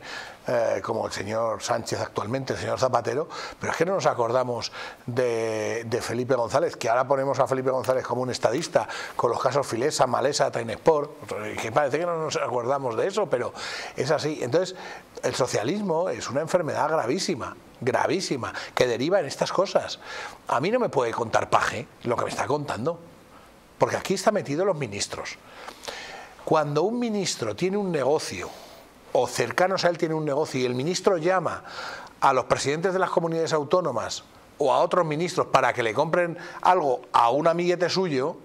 eh, como el señor Sánchez actualmente, el señor Zapatero, pero es que no nos acordamos de, Felipe González, que ahora ponemos a Felipe González como un estadista, con los casos Filesa, Malesa, Tainesport, que parece que no nos acordamos de eso, pero es así. Entonces, el socialismo es una enfermedad gravísima gravísima, que deriva en estas cosas. A mí no me puede contar paje lo que me está contando porque aquí está metido los ministros. Cuando un ministro tiene un negocio, o cercanos a él tiene un negocio, y el ministro llama a los presidentes de las comunidades autónomas o a otros ministros para que le compren algo a un amiguete suyo,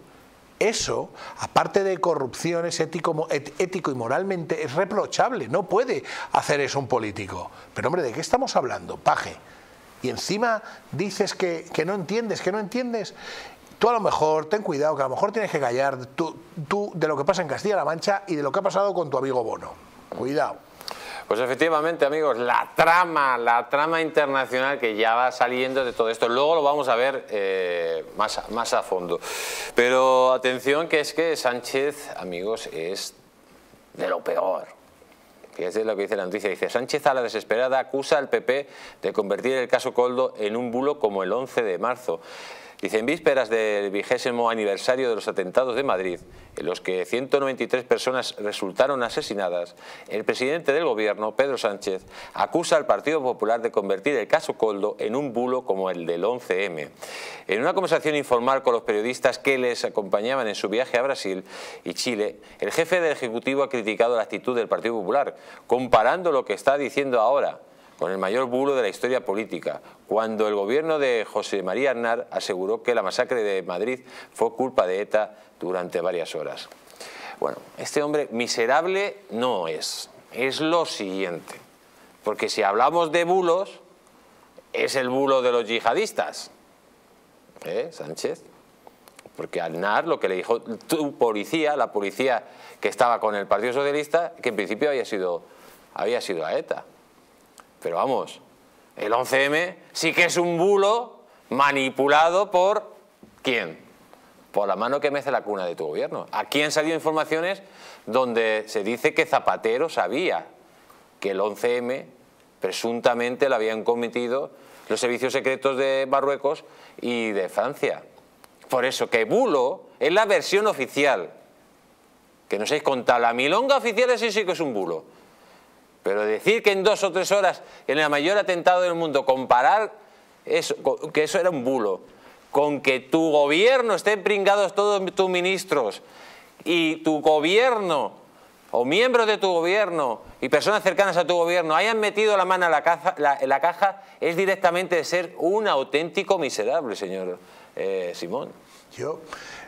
eso, aparte de corrupción, es ético, ético, y moralmente es reprochable. No puede hacer eso un político. Pero hombre, ¿de qué estamos hablando? Paje. Y encima dices que, que no entiendes, que no entiendes. Tú a lo mejor, ten cuidado, que a lo mejor tienes que callar tú de lo que pasa en Castilla-La Mancha y de lo que ha pasado con tu amigo Bono. Cuidado. Pues efectivamente, amigos, la trama, la trama internacional que ya va saliendo de todo esto. Luego lo vamos a ver eh, más, más a fondo. Pero atención que es que Sánchez, amigos, es de lo peor. Fíjense lo que dice la noticia. Dice, Sánchez a la desesperada acusa al PP de convertir el caso Coldo en un bulo como el 11 de marzo. Dice, en vísperas del vigésimo aniversario de los atentados de Madrid, en los que 193 personas resultaron asesinadas, el presidente del gobierno, Pedro Sánchez, acusa al Partido Popular de convertir el caso Coldo en un bulo como el del 11M. En una conversación informal con los periodistas que les acompañaban en su viaje a Brasil y Chile, el jefe del Ejecutivo ha criticado la actitud del Partido Popular, comparando lo que está diciendo ahora con el mayor bulo de la historia política, cuando el gobierno de José María Arnar aseguró que la masacre de Madrid fue culpa de ETA durante varias horas. Bueno, este hombre miserable no es, es lo siguiente, porque si hablamos de bulos, es el bulo de los yihadistas, ¿eh, Sánchez? Porque Arnar lo que le dijo tu policía, la policía que estaba con el Partido Socialista, que en principio había sido, había sido a ETA. Pero vamos, el 11M sí que es un bulo manipulado por ¿quién? por la mano que mece la cuna de tu gobierno. Aquí han salido informaciones donde se dice que Zapatero sabía que el 11M presuntamente lo habían cometido los servicios secretos de Marruecos y de Francia. Por eso que bulo es la versión oficial. Que nos habéis contado. La milonga oficial ese sí que es un bulo. Pero decir que en dos o tres horas, en el mayor atentado del mundo, comparar eso, que eso era un bulo, con que tu gobierno estén pringados todos tus ministros y tu gobierno o miembros de tu gobierno y personas cercanas a tu gobierno hayan metido la mano en la caja, es directamente de ser un auténtico miserable, señor eh, Simón. Yo,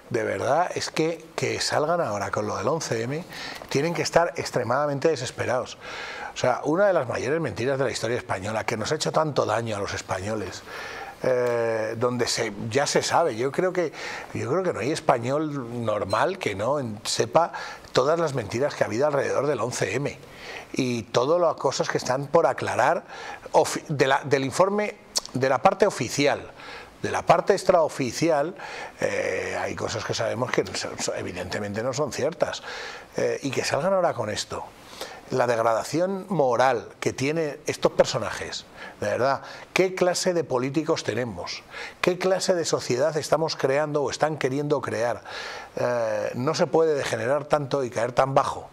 de verdad, es que que salgan ahora con lo del 11M, tienen que estar extremadamente desesperados. O sea, una de las mayores mentiras de la historia española, que nos ha hecho tanto daño a los españoles, eh, donde se, ya se sabe. Yo creo que yo creo que no hay español normal que no sepa todas las mentiras que ha habido alrededor del 11M y todas las cosas que están por aclarar del informe de la parte oficial. De la parte extraoficial eh, hay cosas que sabemos que evidentemente no son ciertas eh, y que salgan ahora con esto la degradación moral que tienen estos personajes, de verdad, qué clase de políticos tenemos, qué clase de sociedad estamos creando o están queriendo crear. Eh, no se puede degenerar tanto y caer tan bajo.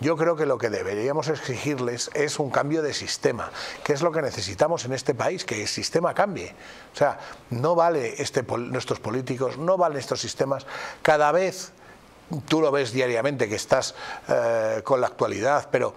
Yo creo que lo que deberíamos exigirles es un cambio de sistema, que es lo que necesitamos en este país, que el sistema cambie. O sea, no vale este, nuestros políticos, no valen estos sistemas. Cada vez tú lo ves diariamente que estás eh, con la actualidad, pero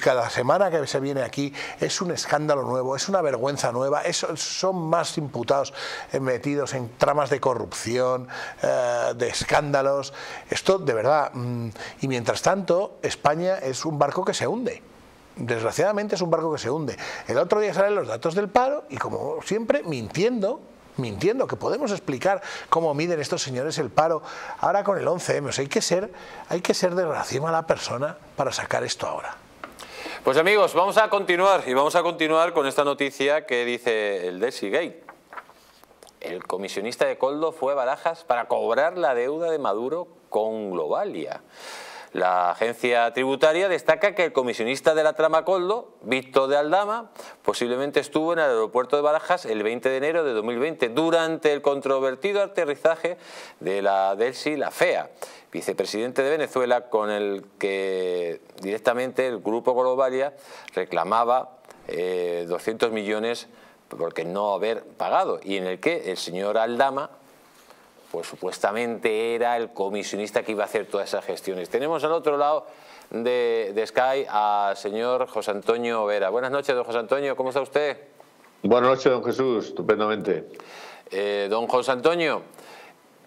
cada semana que se viene aquí es un escándalo nuevo, es una vergüenza nueva, son más imputados eh, metidos en tramas de corrupción, eh, de escándalos. Esto de verdad. Mm, y mientras tanto, España es un barco que se hunde. Desgraciadamente es un barco que se hunde. El otro día salen los datos del paro y como siempre mintiendo, mintiendo, que podemos explicar cómo miden estos señores el paro ahora con el 11M. O sea, hay que ser, hay que ser de relación a la persona para sacar esto ahora. Pues amigos, vamos a continuar y vamos a continuar con esta noticia que dice el Desi Gate. El comisionista de Coldo fue a Barajas para cobrar la deuda de Maduro con Globalia. La agencia tributaria destaca que el comisionista de la trama Coldo, Víctor de Aldama, posiblemente estuvo en el aeropuerto de Barajas el 20 de enero de 2020 durante el controvertido aterrizaje de la Delsi La Fea, vicepresidente de Venezuela, con el que directamente el grupo Globalia reclamaba 200 eh, millones porque no haber pagado y en el que el señor Aldama pues supuestamente era el comisionista que iba a hacer todas esas gestiones. Tenemos al otro lado de, Sky al señor José Antonio Vera. Buenas noches, don José Antonio, ¿cómo está usted? Buenas noches, don Jesús, estupendamente. Eh, don José Antonio,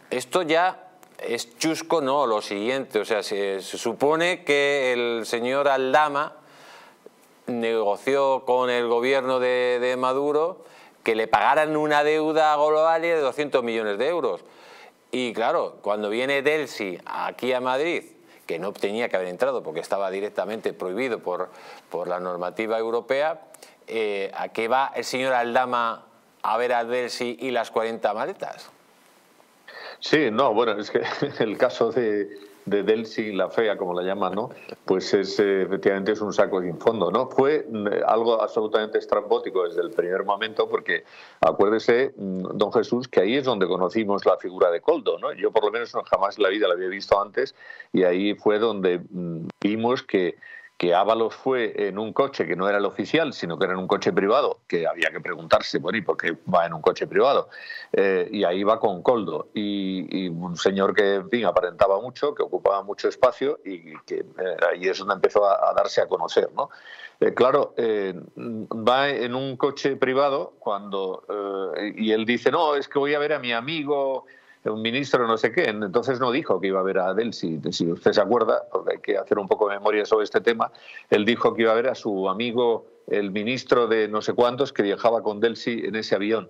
esto ya es chusco, no, lo siguiente, o sea, se, supone que el señor Aldama negoció con el gobierno de, de Maduro que le pagaran una deuda global de 200 millones de euros. Y claro, cuando viene Delsi aquí a Madrid, que no tenía que haber entrado porque estaba directamente prohibido por, por la normativa europea, eh, ¿a qué va el señor Aldama a ver a Delsi y las 40 maletas? Sí, no, bueno, es que el caso de, de Delsi, la fea, como la llaman, ¿no? Pues es, eh, efectivamente es un saco sin fondo, ¿no? Fue mm, algo absolutamente estrambótico desde el primer momento, porque acuérdese, mm, don Jesús, que ahí es donde conocimos la figura de Coldo, ¿no? Yo por lo menos jamás en la vida la había visto antes, y ahí fue donde mm, vimos que que Ábalos fue en un coche que no era el oficial, sino que era en un coche privado, que había que preguntarse, bueno, ¿y por qué va en un coche privado? Eh, y ahí va con Coldo, y, un señor que, en fin, aparentaba mucho, que ocupaba mucho espacio y que eh, ahí es donde empezó a, darse a conocer, ¿no? Eh, claro, va en un coche privado cuando y él dice, no, es que voy a ver a mi amigo un ministro no sé qué. Entonces no dijo que iba a ver a Delsi. Si usted se acuerda, porque hay que hacer un poco de memoria sobre este tema, él dijo que iba a ver a su amigo, el ministro de no sé cuántos, que viajaba con Delsi en ese avión.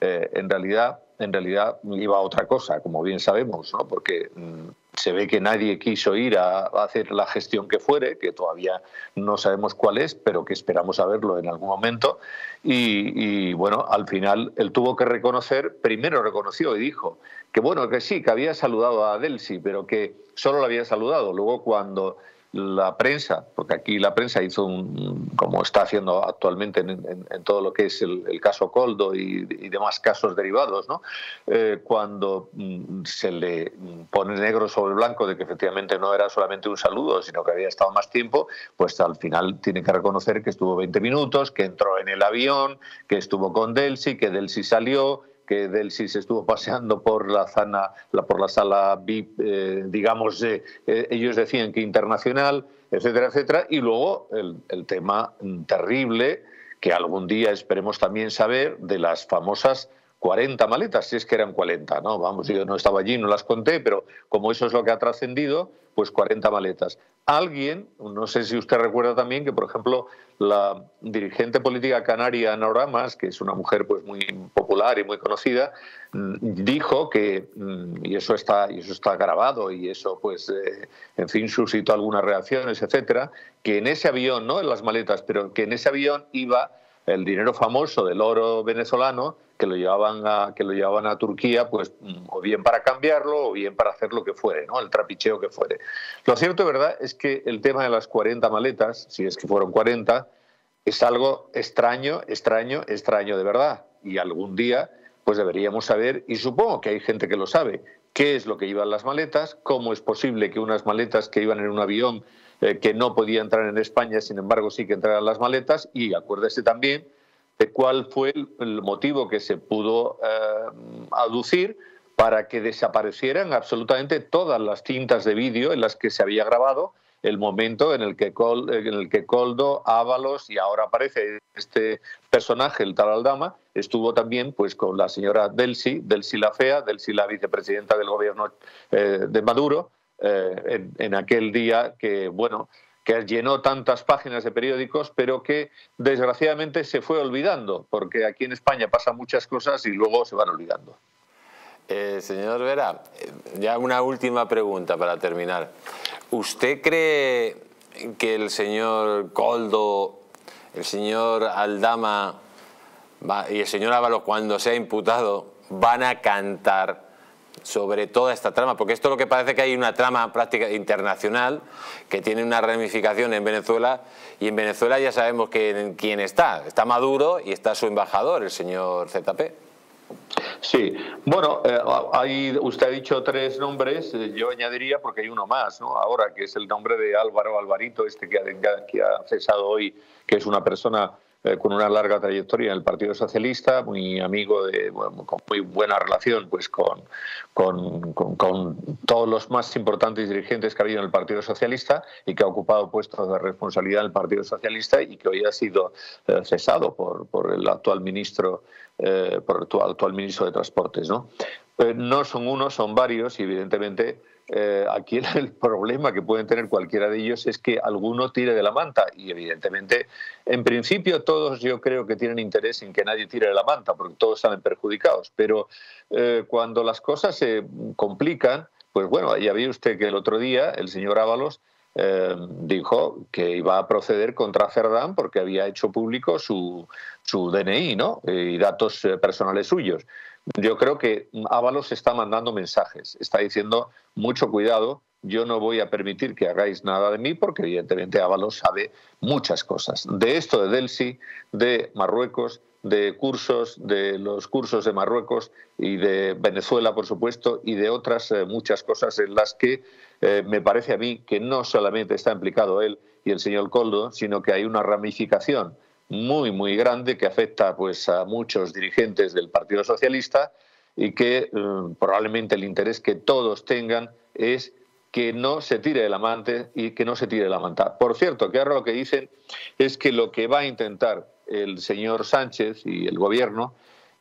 Eh, en realidad en realidad iba a otra cosa, como bien sabemos, ¿no? porque mm, se ve que nadie quiso ir a, hacer la gestión que fuere, que todavía no sabemos cuál es, pero que esperamos saberlo en algún momento. Y, bueno, al final él tuvo que reconocer, primero reconoció y dijo que bueno, que sí, que había saludado a Delsi, pero que solo lo había saludado. Luego cuando la prensa, porque aquí la prensa hizo un, como está haciendo actualmente en, todo lo que es el, caso Coldo y, demás casos derivados, ¿no? Eh, cuando mm, se le pone negro sobre blanco de que efectivamente no era solamente un saludo, sino que había estado más tiempo, pues al final tiene que reconocer que estuvo 20 minutos, que entró en el avión, que estuvo con Delsi, que Delsi salió, que Delsi se estuvo paseando por la, zona, por la sala VIP, eh, digamos, eh, ellos decían que internacional, etcétera, etcétera, y luego el, el tema terrible que algún día esperemos también saber de las famosas 40 maletas, si es que eran 40, ¿no? Vamos, yo no estaba allí, no las conté, pero como eso es lo que ha trascendido, pues 40 maletas. Alguien, no sé si usted recuerda también que, por ejemplo, la dirigente política canaria Nora Mas, que es una mujer pues muy popular y muy conocida, mm, dijo que, mm, y eso está, y eso está grabado, y eso, pues, eh, en fin, suscitó algunas reacciones, etcétera, que en ese avión, no en las maletas, pero que en ese avión iba el dinero famoso del oro venezolano que lo llevaban a, que lo llevaban a Turquía, pues o bien para cambiarlo o bien para hacer lo que fuere, ¿no? el trapicheo que fuere. Lo cierto, verdad, es que el tema de las 40 maletas, si es que fueron 40, es algo extraño, extraño, extraño de verdad. Y algún día, pues deberíamos saber, y supongo que hay gente que lo sabe, qué es lo que llevan las maletas, cómo es posible que unas maletas que iban en un avión eh, que no podía entrar en España, sin embargo sí que entraran las maletas, y acuérdese también cuál fue el motivo que se pudo eh, aducir para que desaparecieran absolutamente todas las cintas de vídeo en las que se había grabado el momento en el que, en el que Coldo, Ábalos y ahora aparece este personaje, el tal Aldama, estuvo también pues con la señora Delsi, Delsi la Fea, Delsi la vicepresidenta del gobierno eh, de Maduro, eh, en, aquel día que, bueno, que llenó tantas páginas de periódicos, pero que desgraciadamente se fue olvidando, porque aquí en España pasan muchas cosas y luego se van olvidando. Eh, señor Vera, ya una última pregunta para terminar. ¿Usted cree que el señor Coldo, el señor Aldama y el señor Ábalos, cuando sea imputado, van a cantar sobre toda esta trama, porque esto lo que parece que hay una trama práctica internacional que tiene una ramificación en Venezuela y en Venezuela ya sabemos quién está. Está Maduro y está su embajador, el señor ZP. Sí, bueno, eh, usted ha dicho tres nombres, eh, yo añadiría porque hay uno más, ¿no? Ahora, que es el nombre de Álvaro Alvarito, este que que ha cesado hoy, que es una persona eh, con una larga trayectoria en el Partido Socialista, muy amigo de, con muy buena relación pues con, con, con, todos los más importantes dirigentes que ha habido en el Partido Socialista y que ha ocupado puestos de responsabilidad en el Partido Socialista y que hoy ha sido eh, cesado por, por el actual ministro eh, por el actual ministro de Transportes. ¿no? no son uno, son varios y evidentemente eh, aquí el problema que pueden tener cualquiera de ellos es que alguno tire de la manta y evidentemente, en principio todos yo creo que tienen interés en que nadie tire de la manta porque todos salen perjudicados, pero eh, cuando las cosas se complican, pues bueno, ya vio usted que el otro día el señor Ábalos eh, dijo que iba a proceder contra Cerdán porque había hecho público su, su DNI ¿no? y datos personales suyos. Yo creo que Ábalos está mandando mensajes, está diciendo mucho cuidado, yo no voy a permitir que hagáis nada de mí porque evidentemente Ábalos sabe muchas cosas. De esto de Delsi, de Marruecos, de cursos, de los cursos de Marruecos y de Venezuela, por supuesto, y de otras eh, muchas cosas en las que eh, me parece a mí que no solamente está implicado él y el señor Coldo, sino que hay una ramificación muy, muy grande que afecta pues, a muchos dirigentes del Partido Socialista y que eh, probablemente el interés que todos tengan es que no se tire el amante y que no se tire la manta. Por cierto, que ahora lo que dicen es que lo que va a intentar el señor Sánchez y el gobierno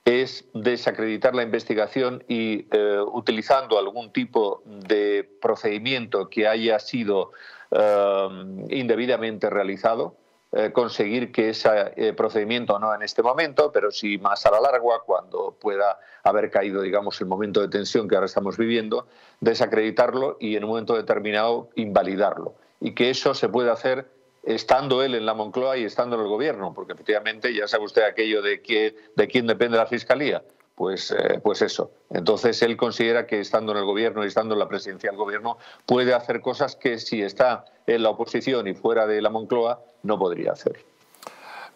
es desacreditar la investigación y eh, utilizando algún tipo de procedimiento que haya sido eh, indebidamente realizado, eh, conseguir que ese eh, procedimiento no en este momento, pero sí más a la larga, cuando pueda haber caído, digamos, el momento de tensión que ahora estamos viviendo, desacreditarlo y en un momento determinado invalidarlo. Y que eso se puede hacer estando él en la Moncloa y estando en el gobierno, porque efectivamente ya sabe usted aquello de, que, de quién depende la Fiscalía. Pues, eh, pues eso. Entonces él considera que estando en el gobierno y estando en la presidencia del gobierno puede hacer cosas que si está en la oposición y fuera de la Moncloa no podría hacer.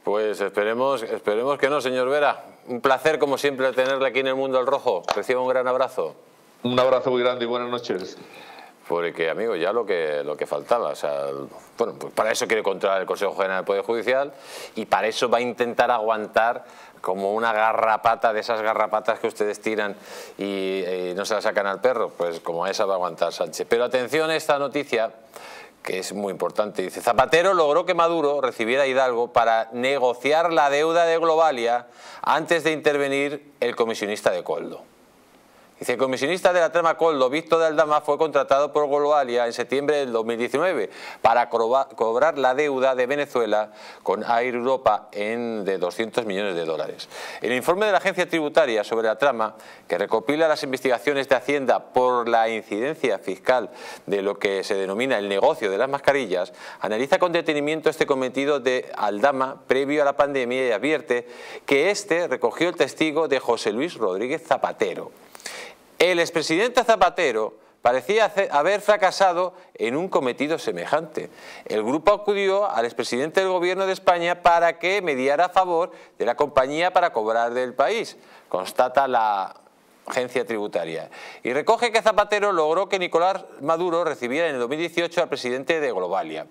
Pues esperemos, esperemos que no, señor Vera. Un placer, como siempre, tenerle aquí en el Mundo al Rojo. Reciba un gran abrazo. Un abrazo muy grande y buenas noches. Porque, amigo, ya lo que, lo que faltaba. O sea, bueno, pues para eso quiere controlar el Consejo General del Poder Judicial y para eso va a intentar aguantar como una garrapata de esas garrapatas que ustedes tiran y, y no se la sacan al perro. Pues como esa va a aguantar Sánchez. Pero atención a esta noticia que es muy importante. Dice, Zapatero logró que Maduro recibiera a Hidalgo para negociar la deuda de Globalia antes de intervenir el comisionista de Coldo. Dice, el comisionista de la trama Coldo, Víctor de Aldama, fue contratado por Globalia en septiembre del 2019 para cobrar la deuda de Venezuela con Air Europa en de 200 millones de dólares. El informe de la agencia tributaria sobre la trama, que recopila las investigaciones de Hacienda por la incidencia fiscal de lo que se denomina el negocio de las mascarillas, analiza con detenimiento este cometido de Aldama previo a la pandemia y advierte que este recogió el testigo de José Luis Rodríguez Zapatero el expresidente Zapatero parecía haber fracasado en un cometido semejante. El grupo acudió al expresidente del gobierno de España para que mediara a favor de la compañía para cobrar del país, constata la agencia tributaria. Y recoge que Zapatero logró que Nicolás Maduro recibiera en el 2018 al presidente de Globalia.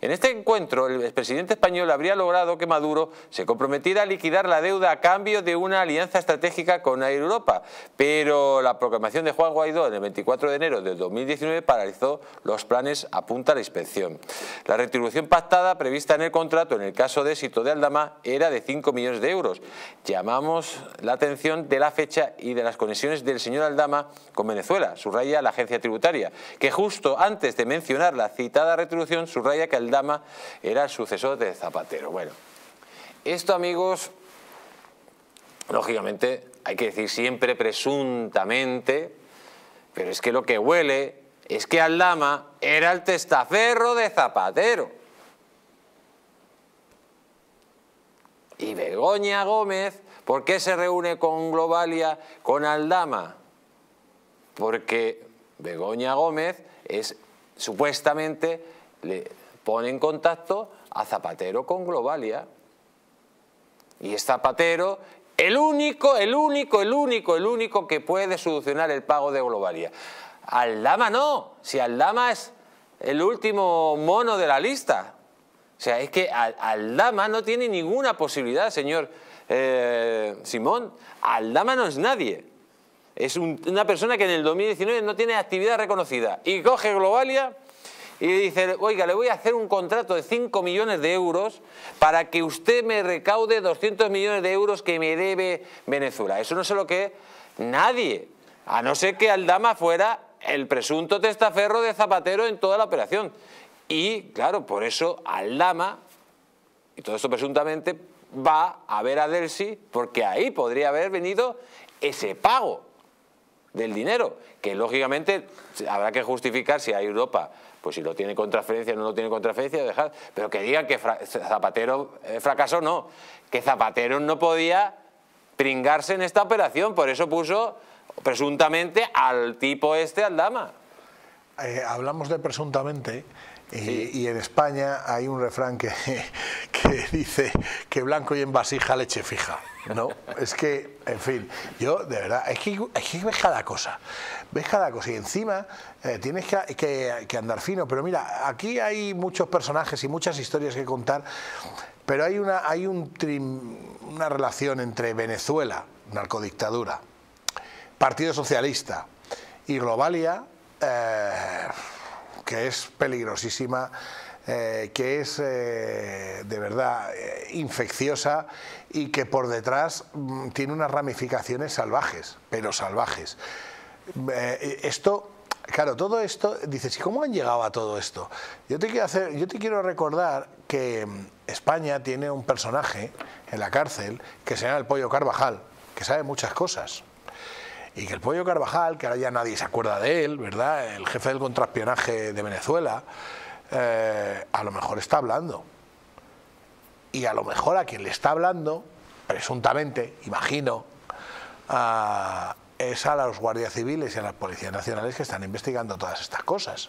En este encuentro, el expresidente español habría logrado que Maduro se comprometiera a liquidar la deuda a cambio de una alianza estratégica con Air Europa, pero la proclamación de Juan Guaidó en el 24 de enero del 2019 paralizó los planes a punta a la inspección. La retribución pactada prevista en el contrato en el caso de éxito de Aldama era de 5 millones de euros. Llamamos la atención de la fecha y de las del señor Aldama con Venezuela, subraya la agencia tributaria, que justo antes de mencionar la citada retribución subraya que Aldama era el sucesor de Zapatero. Bueno, esto amigos, lógicamente hay que decir siempre presuntamente, pero es que lo que huele es que Aldama era el testaferro de Zapatero. Y Begoña Gómez ¿Por qué se reúne con Globalia, con Aldama? Porque Begoña Gómez es supuestamente le pone en contacto a Zapatero con Globalia. Y es Zapatero el único, el único, el único, el único que puede solucionar el pago de Globalia. Aldama no, si Aldama es el último mono de la lista. O sea, es que Aldama no tiene ninguna posibilidad, señor eh, Simón, Aldama no es nadie. Es una persona que en el 2019 no tiene actividad reconocida y coge Globalia y dice, oiga, le voy a hacer un contrato de 5 millones de euros para que usted me recaude 200 millones de euros que me debe Venezuela. Eso no sé lo que nadie, a no ser que Aldama fuera el presunto testaferro de Zapatero en toda la operación. Y claro, por eso Aldama, y todo esto presuntamente, va a ver a Delsi porque ahí podría haber venido ese pago del dinero, que lógicamente habrá que justificar si hay Europa, pues si lo tiene con transferencia o no lo tiene con transferencia, dejar, pero que digan que Zapatero eh, fracasó, no, que Zapatero no podía pringarse en esta operación, por eso puso presuntamente al tipo este, al dama. Eh, hablamos de presuntamente y, en España hay un refrán que, que, dice que blanco y en vasija leche fija. ¿no? Es que, en fin, yo de verdad, es que, es que ves cada cosa, ves cada cosa y encima eh, tienes que, que, andar fino. Pero mira, aquí hay muchos personajes y muchas historias que contar, pero hay una, hay un una relación entre Venezuela, narcodictadura, Partido Socialista y Globalia. Eh, que es peligrosísima, eh, que es eh, de verdad eh, infecciosa y que por detrás mm, tiene unas ramificaciones salvajes, pero salvajes. esto Claro, todo esto, dices, ¿y cómo han llegado a todo esto? Yo te quiero, hacer, yo te quiero recordar que mm, España tiene un personaje en la cárcel que se llama el Pollo Carvajal, que sabe muchas cosas. Y que el Pollo Carvajal, que ahora ya nadie se acuerda de él, ¿verdad? El jefe del contraespionaje de Venezuela, eh, a lo mejor está hablando. Y a lo mejor a quien le está hablando, presuntamente, imagino, a, es a los guardias civiles y a las policías nacionales que están investigando todas estas cosas.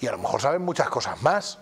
Y a lo mejor saben muchas cosas más,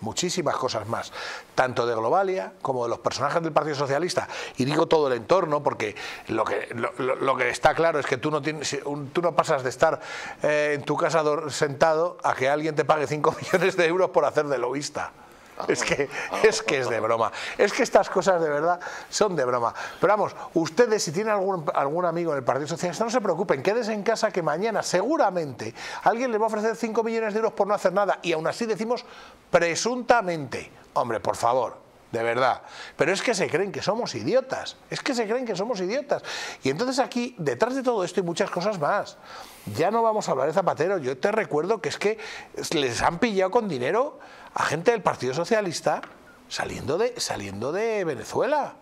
muchísimas cosas más, tanto de Globalia como de los personajes del Partido Socialista. Y digo todo el entorno porque lo que, lo, que está claro es que tú no, tienes, tú no pasas de estar eh, en tu casa sentado a que alguien te pague 5 millones de euros por hacer de lobista. Es que, es que es de broma. Es que estas cosas de verdad son de broma. Pero vamos, ustedes si tienen algún, algún amigo en el Partido Socialista, no se preocupen, quédense en casa que mañana seguramente alguien les va a ofrecer 5 millones de euros por no hacer nada. Y aún así decimos presuntamente. Hombre, por favor, de verdad. Pero es que se creen que somos idiotas. Es que se creen que somos idiotas. Y entonces aquí, detrás de todo esto hay muchas cosas más. Ya no vamos a hablar de Zapatero. Yo te recuerdo que es que les han pillado con dinero a gente del Partido Socialista saliendo de, saliendo de Venezuela.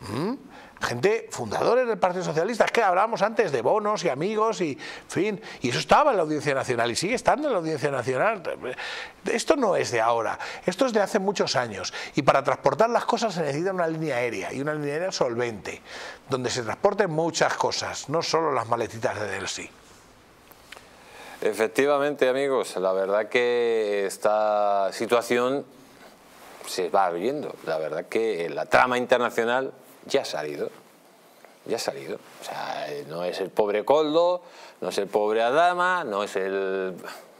¿Mm? Gente fundadores del Partido Socialista. Es que hablábamos antes de bonos y amigos y fin. Y eso estaba en la Audiencia Nacional y sigue estando en la Audiencia Nacional. Esto no es de ahora, esto es de hace muchos años. Y para transportar las cosas se necesita una línea aérea y una línea aérea solvente, donde se transporten muchas cosas, no solo las maletitas de Delsi. Efectivamente, amigos, la verdad que esta situación se va viendo. La verdad que la trama internacional ya ha salido. Ya ha salido. O sea, no es el pobre Coldo, no es el pobre Adama, no es el.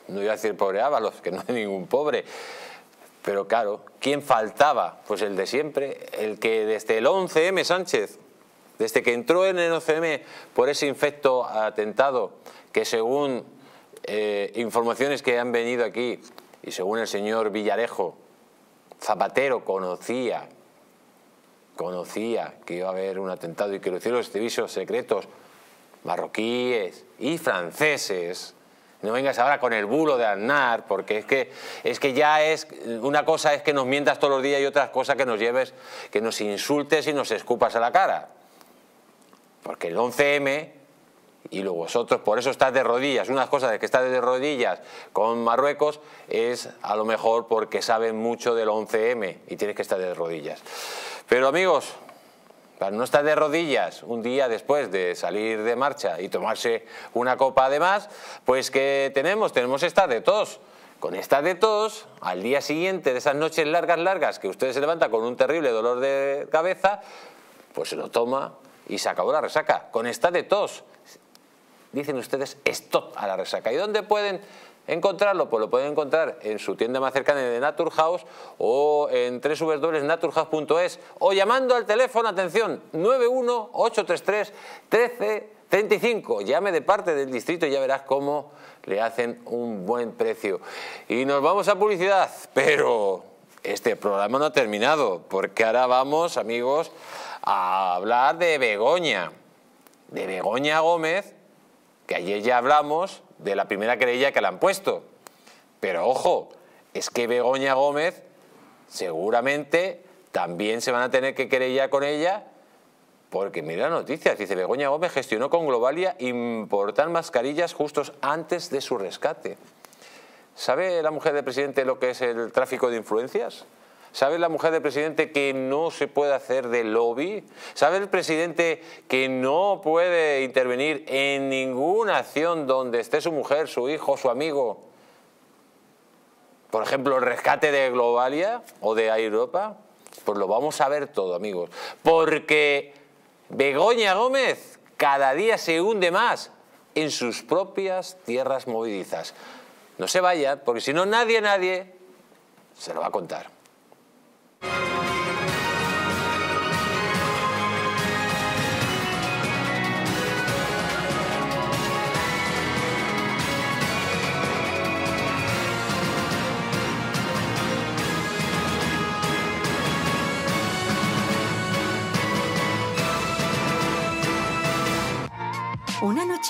No iba a decir pobre Ábalos, que no hay ningún pobre. Pero claro, ¿quién faltaba? Pues el de siempre, el que desde el 11M Sánchez, desde que entró en el 11M por ese infecto atentado, que según eh, informaciones que han venido aquí y según el señor Villarejo, Zapatero conocía, conocía que iba a haber un atentado y que los servicios secretos marroquíes y franceses, no vengas ahora con el bulo de Aznar, porque es que, es que ya es, una cosa es que nos mientas todos los días y otra cosa que nos lleves, que nos insultes y nos escupas a la cara. Porque el 11M y luego vosotros, por eso estás de rodillas. Una cosa de que estás de rodillas con Marruecos es a lo mejor porque saben mucho del 11M y tienes que estar de rodillas. Pero amigos, para no estar de rodillas un día después de salir de marcha y tomarse una copa de más, pues que tenemos, tenemos estar de tos. Con esta de tos, al día siguiente de esas noches largas, largas, que usted se levanta con un terrible dolor de cabeza, pues se lo toma y se acabó la resaca. Con esta de tos, dicen ustedes stop a la resaca. ¿Y dónde pueden encontrarlo? Pues lo pueden encontrar en su tienda más cercana de Naturhaus o en www.naturhaus.es o llamando al teléfono, atención, 91833 1335. Llame de parte del distrito y ya verás cómo le hacen un buen precio. Y nos vamos a publicidad, pero este programa no ha terminado, porque ahora vamos, amigos, a hablar de Begoña, de Begoña Gómez, que ayer ya hablamos de la primera querella que le han puesto. Pero ojo, es que Begoña Gómez seguramente también se van a tener que querellar con ella porque mira la noticia, dice Begoña Gómez gestionó con Globalia importar mascarillas justos antes de su rescate. ¿Sabe la mujer del presidente lo que es el tráfico de influencias? ¿Sabe la mujer del presidente que no se puede hacer de lobby? ¿Sabe el presidente que no puede intervenir en ninguna acción donde esté su mujer, su hijo, su amigo? Por ejemplo, el rescate de Globalia o de Europa. Pues lo vamos a ver todo, amigos. Porque Begoña Gómez cada día se hunde más en sus propias tierras movidizas. No se vaya, porque si no, nadie, nadie se lo va a contar.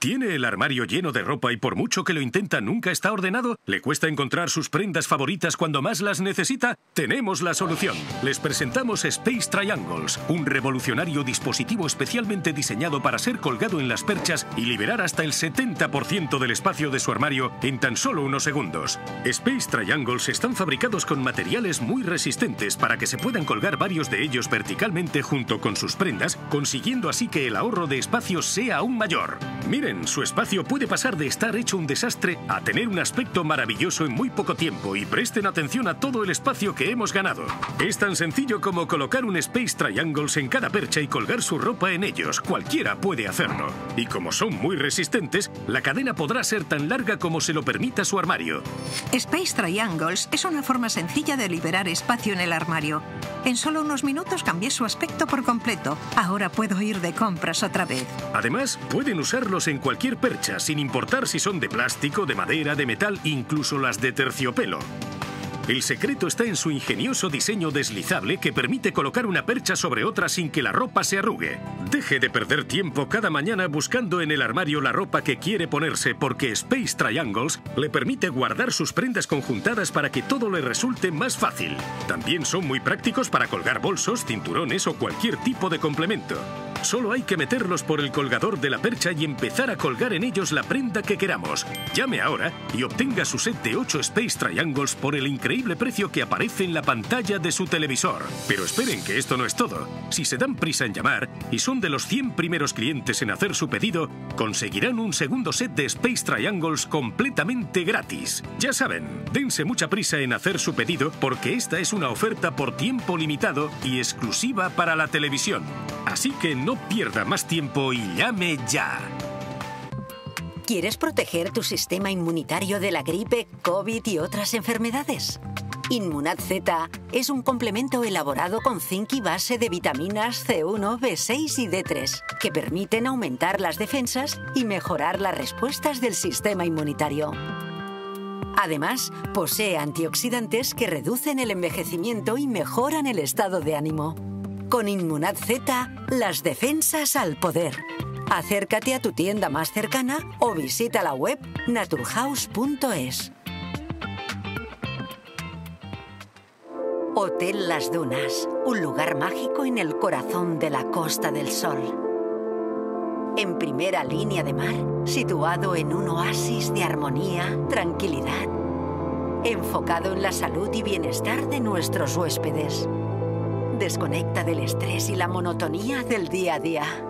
¿Tiene el armario lleno de ropa y por mucho que lo intenta nunca está ordenado? ¿Le cuesta encontrar sus prendas favoritas cuando más las necesita? Tenemos la solución. Les presentamos Space Triangles, un revolucionario dispositivo especialmente diseñado para ser colgado en las perchas y liberar hasta el 70% del espacio de su armario en tan solo unos segundos. Space Triangles están fabricados con materiales muy resistentes para que se puedan colgar varios de ellos verticalmente junto con sus prendas, consiguiendo así que el ahorro de espacio sea aún mayor. Miren, su espacio puede pasar de estar hecho un desastre a tener un aspecto maravilloso en muy poco tiempo y presten atención a todo el espacio que hemos ganado. Es tan sencillo como colocar un Space Triangles en cada percha y colgar su ropa en ellos. Cualquiera puede hacerlo. Y como son muy resistentes, la cadena podrá ser tan larga como se lo permita su armario. Space Triangles es una forma sencilla de liberar espacio en el armario. En solo unos minutos cambié su aspecto por completo. Ahora puedo ir de compras otra vez. Además, pueden usarlos en cualquier percha, sin importar si son de plástico, de madera, de metal, incluso las de terciopelo. El secreto está en su ingenioso diseño deslizable que permite colocar una percha sobre otra sin que la ropa se arrugue. Deje de perder tiempo cada mañana buscando en el armario la ropa que quiere ponerse porque Space Triangles le permite guardar sus prendas conjuntadas para que todo le resulte más fácil. También son muy prácticos para colgar bolsos, cinturones o cualquier tipo de complemento. Solo hay que meterlos por el colgador de la percha y empezar a colgar en ellos la prenda que queramos. Llame ahora y obtenga su set de 8 Space Triangles por el precio que aparece en la pantalla de su televisor. Pero esperen que esto no es todo. Si se dan prisa en llamar y son de los 100 primeros clientes en hacer su pedido, conseguirán un segundo set de Space Triangles completamente gratis. Ya saben, dense mucha prisa en hacer su pedido porque esta es una oferta por tiempo limitado y exclusiva para la televisión. Así que no pierda más tiempo y llame ya. ¿Quieres proteger tu sistema inmunitario de la gripe, COVID y otras enfermedades? Inmunad Z es un complemento elaborado con zinc y base de vitaminas C1, B6 y D3 que permiten aumentar las defensas y mejorar las respuestas del sistema inmunitario. Además, posee antioxidantes que reducen el envejecimiento y mejoran el estado de ánimo. Con Inmunad Z, las defensas al poder. Acércate a tu tienda más cercana o visita la web naturhaus.es. Hotel Las Dunas, un lugar mágico en el corazón de la Costa del Sol. En primera línea de mar, situado en un oasis de armonía, tranquilidad, enfocado en la salud y bienestar de nuestros huéspedes. Desconecta del estrés y la monotonía del día a día.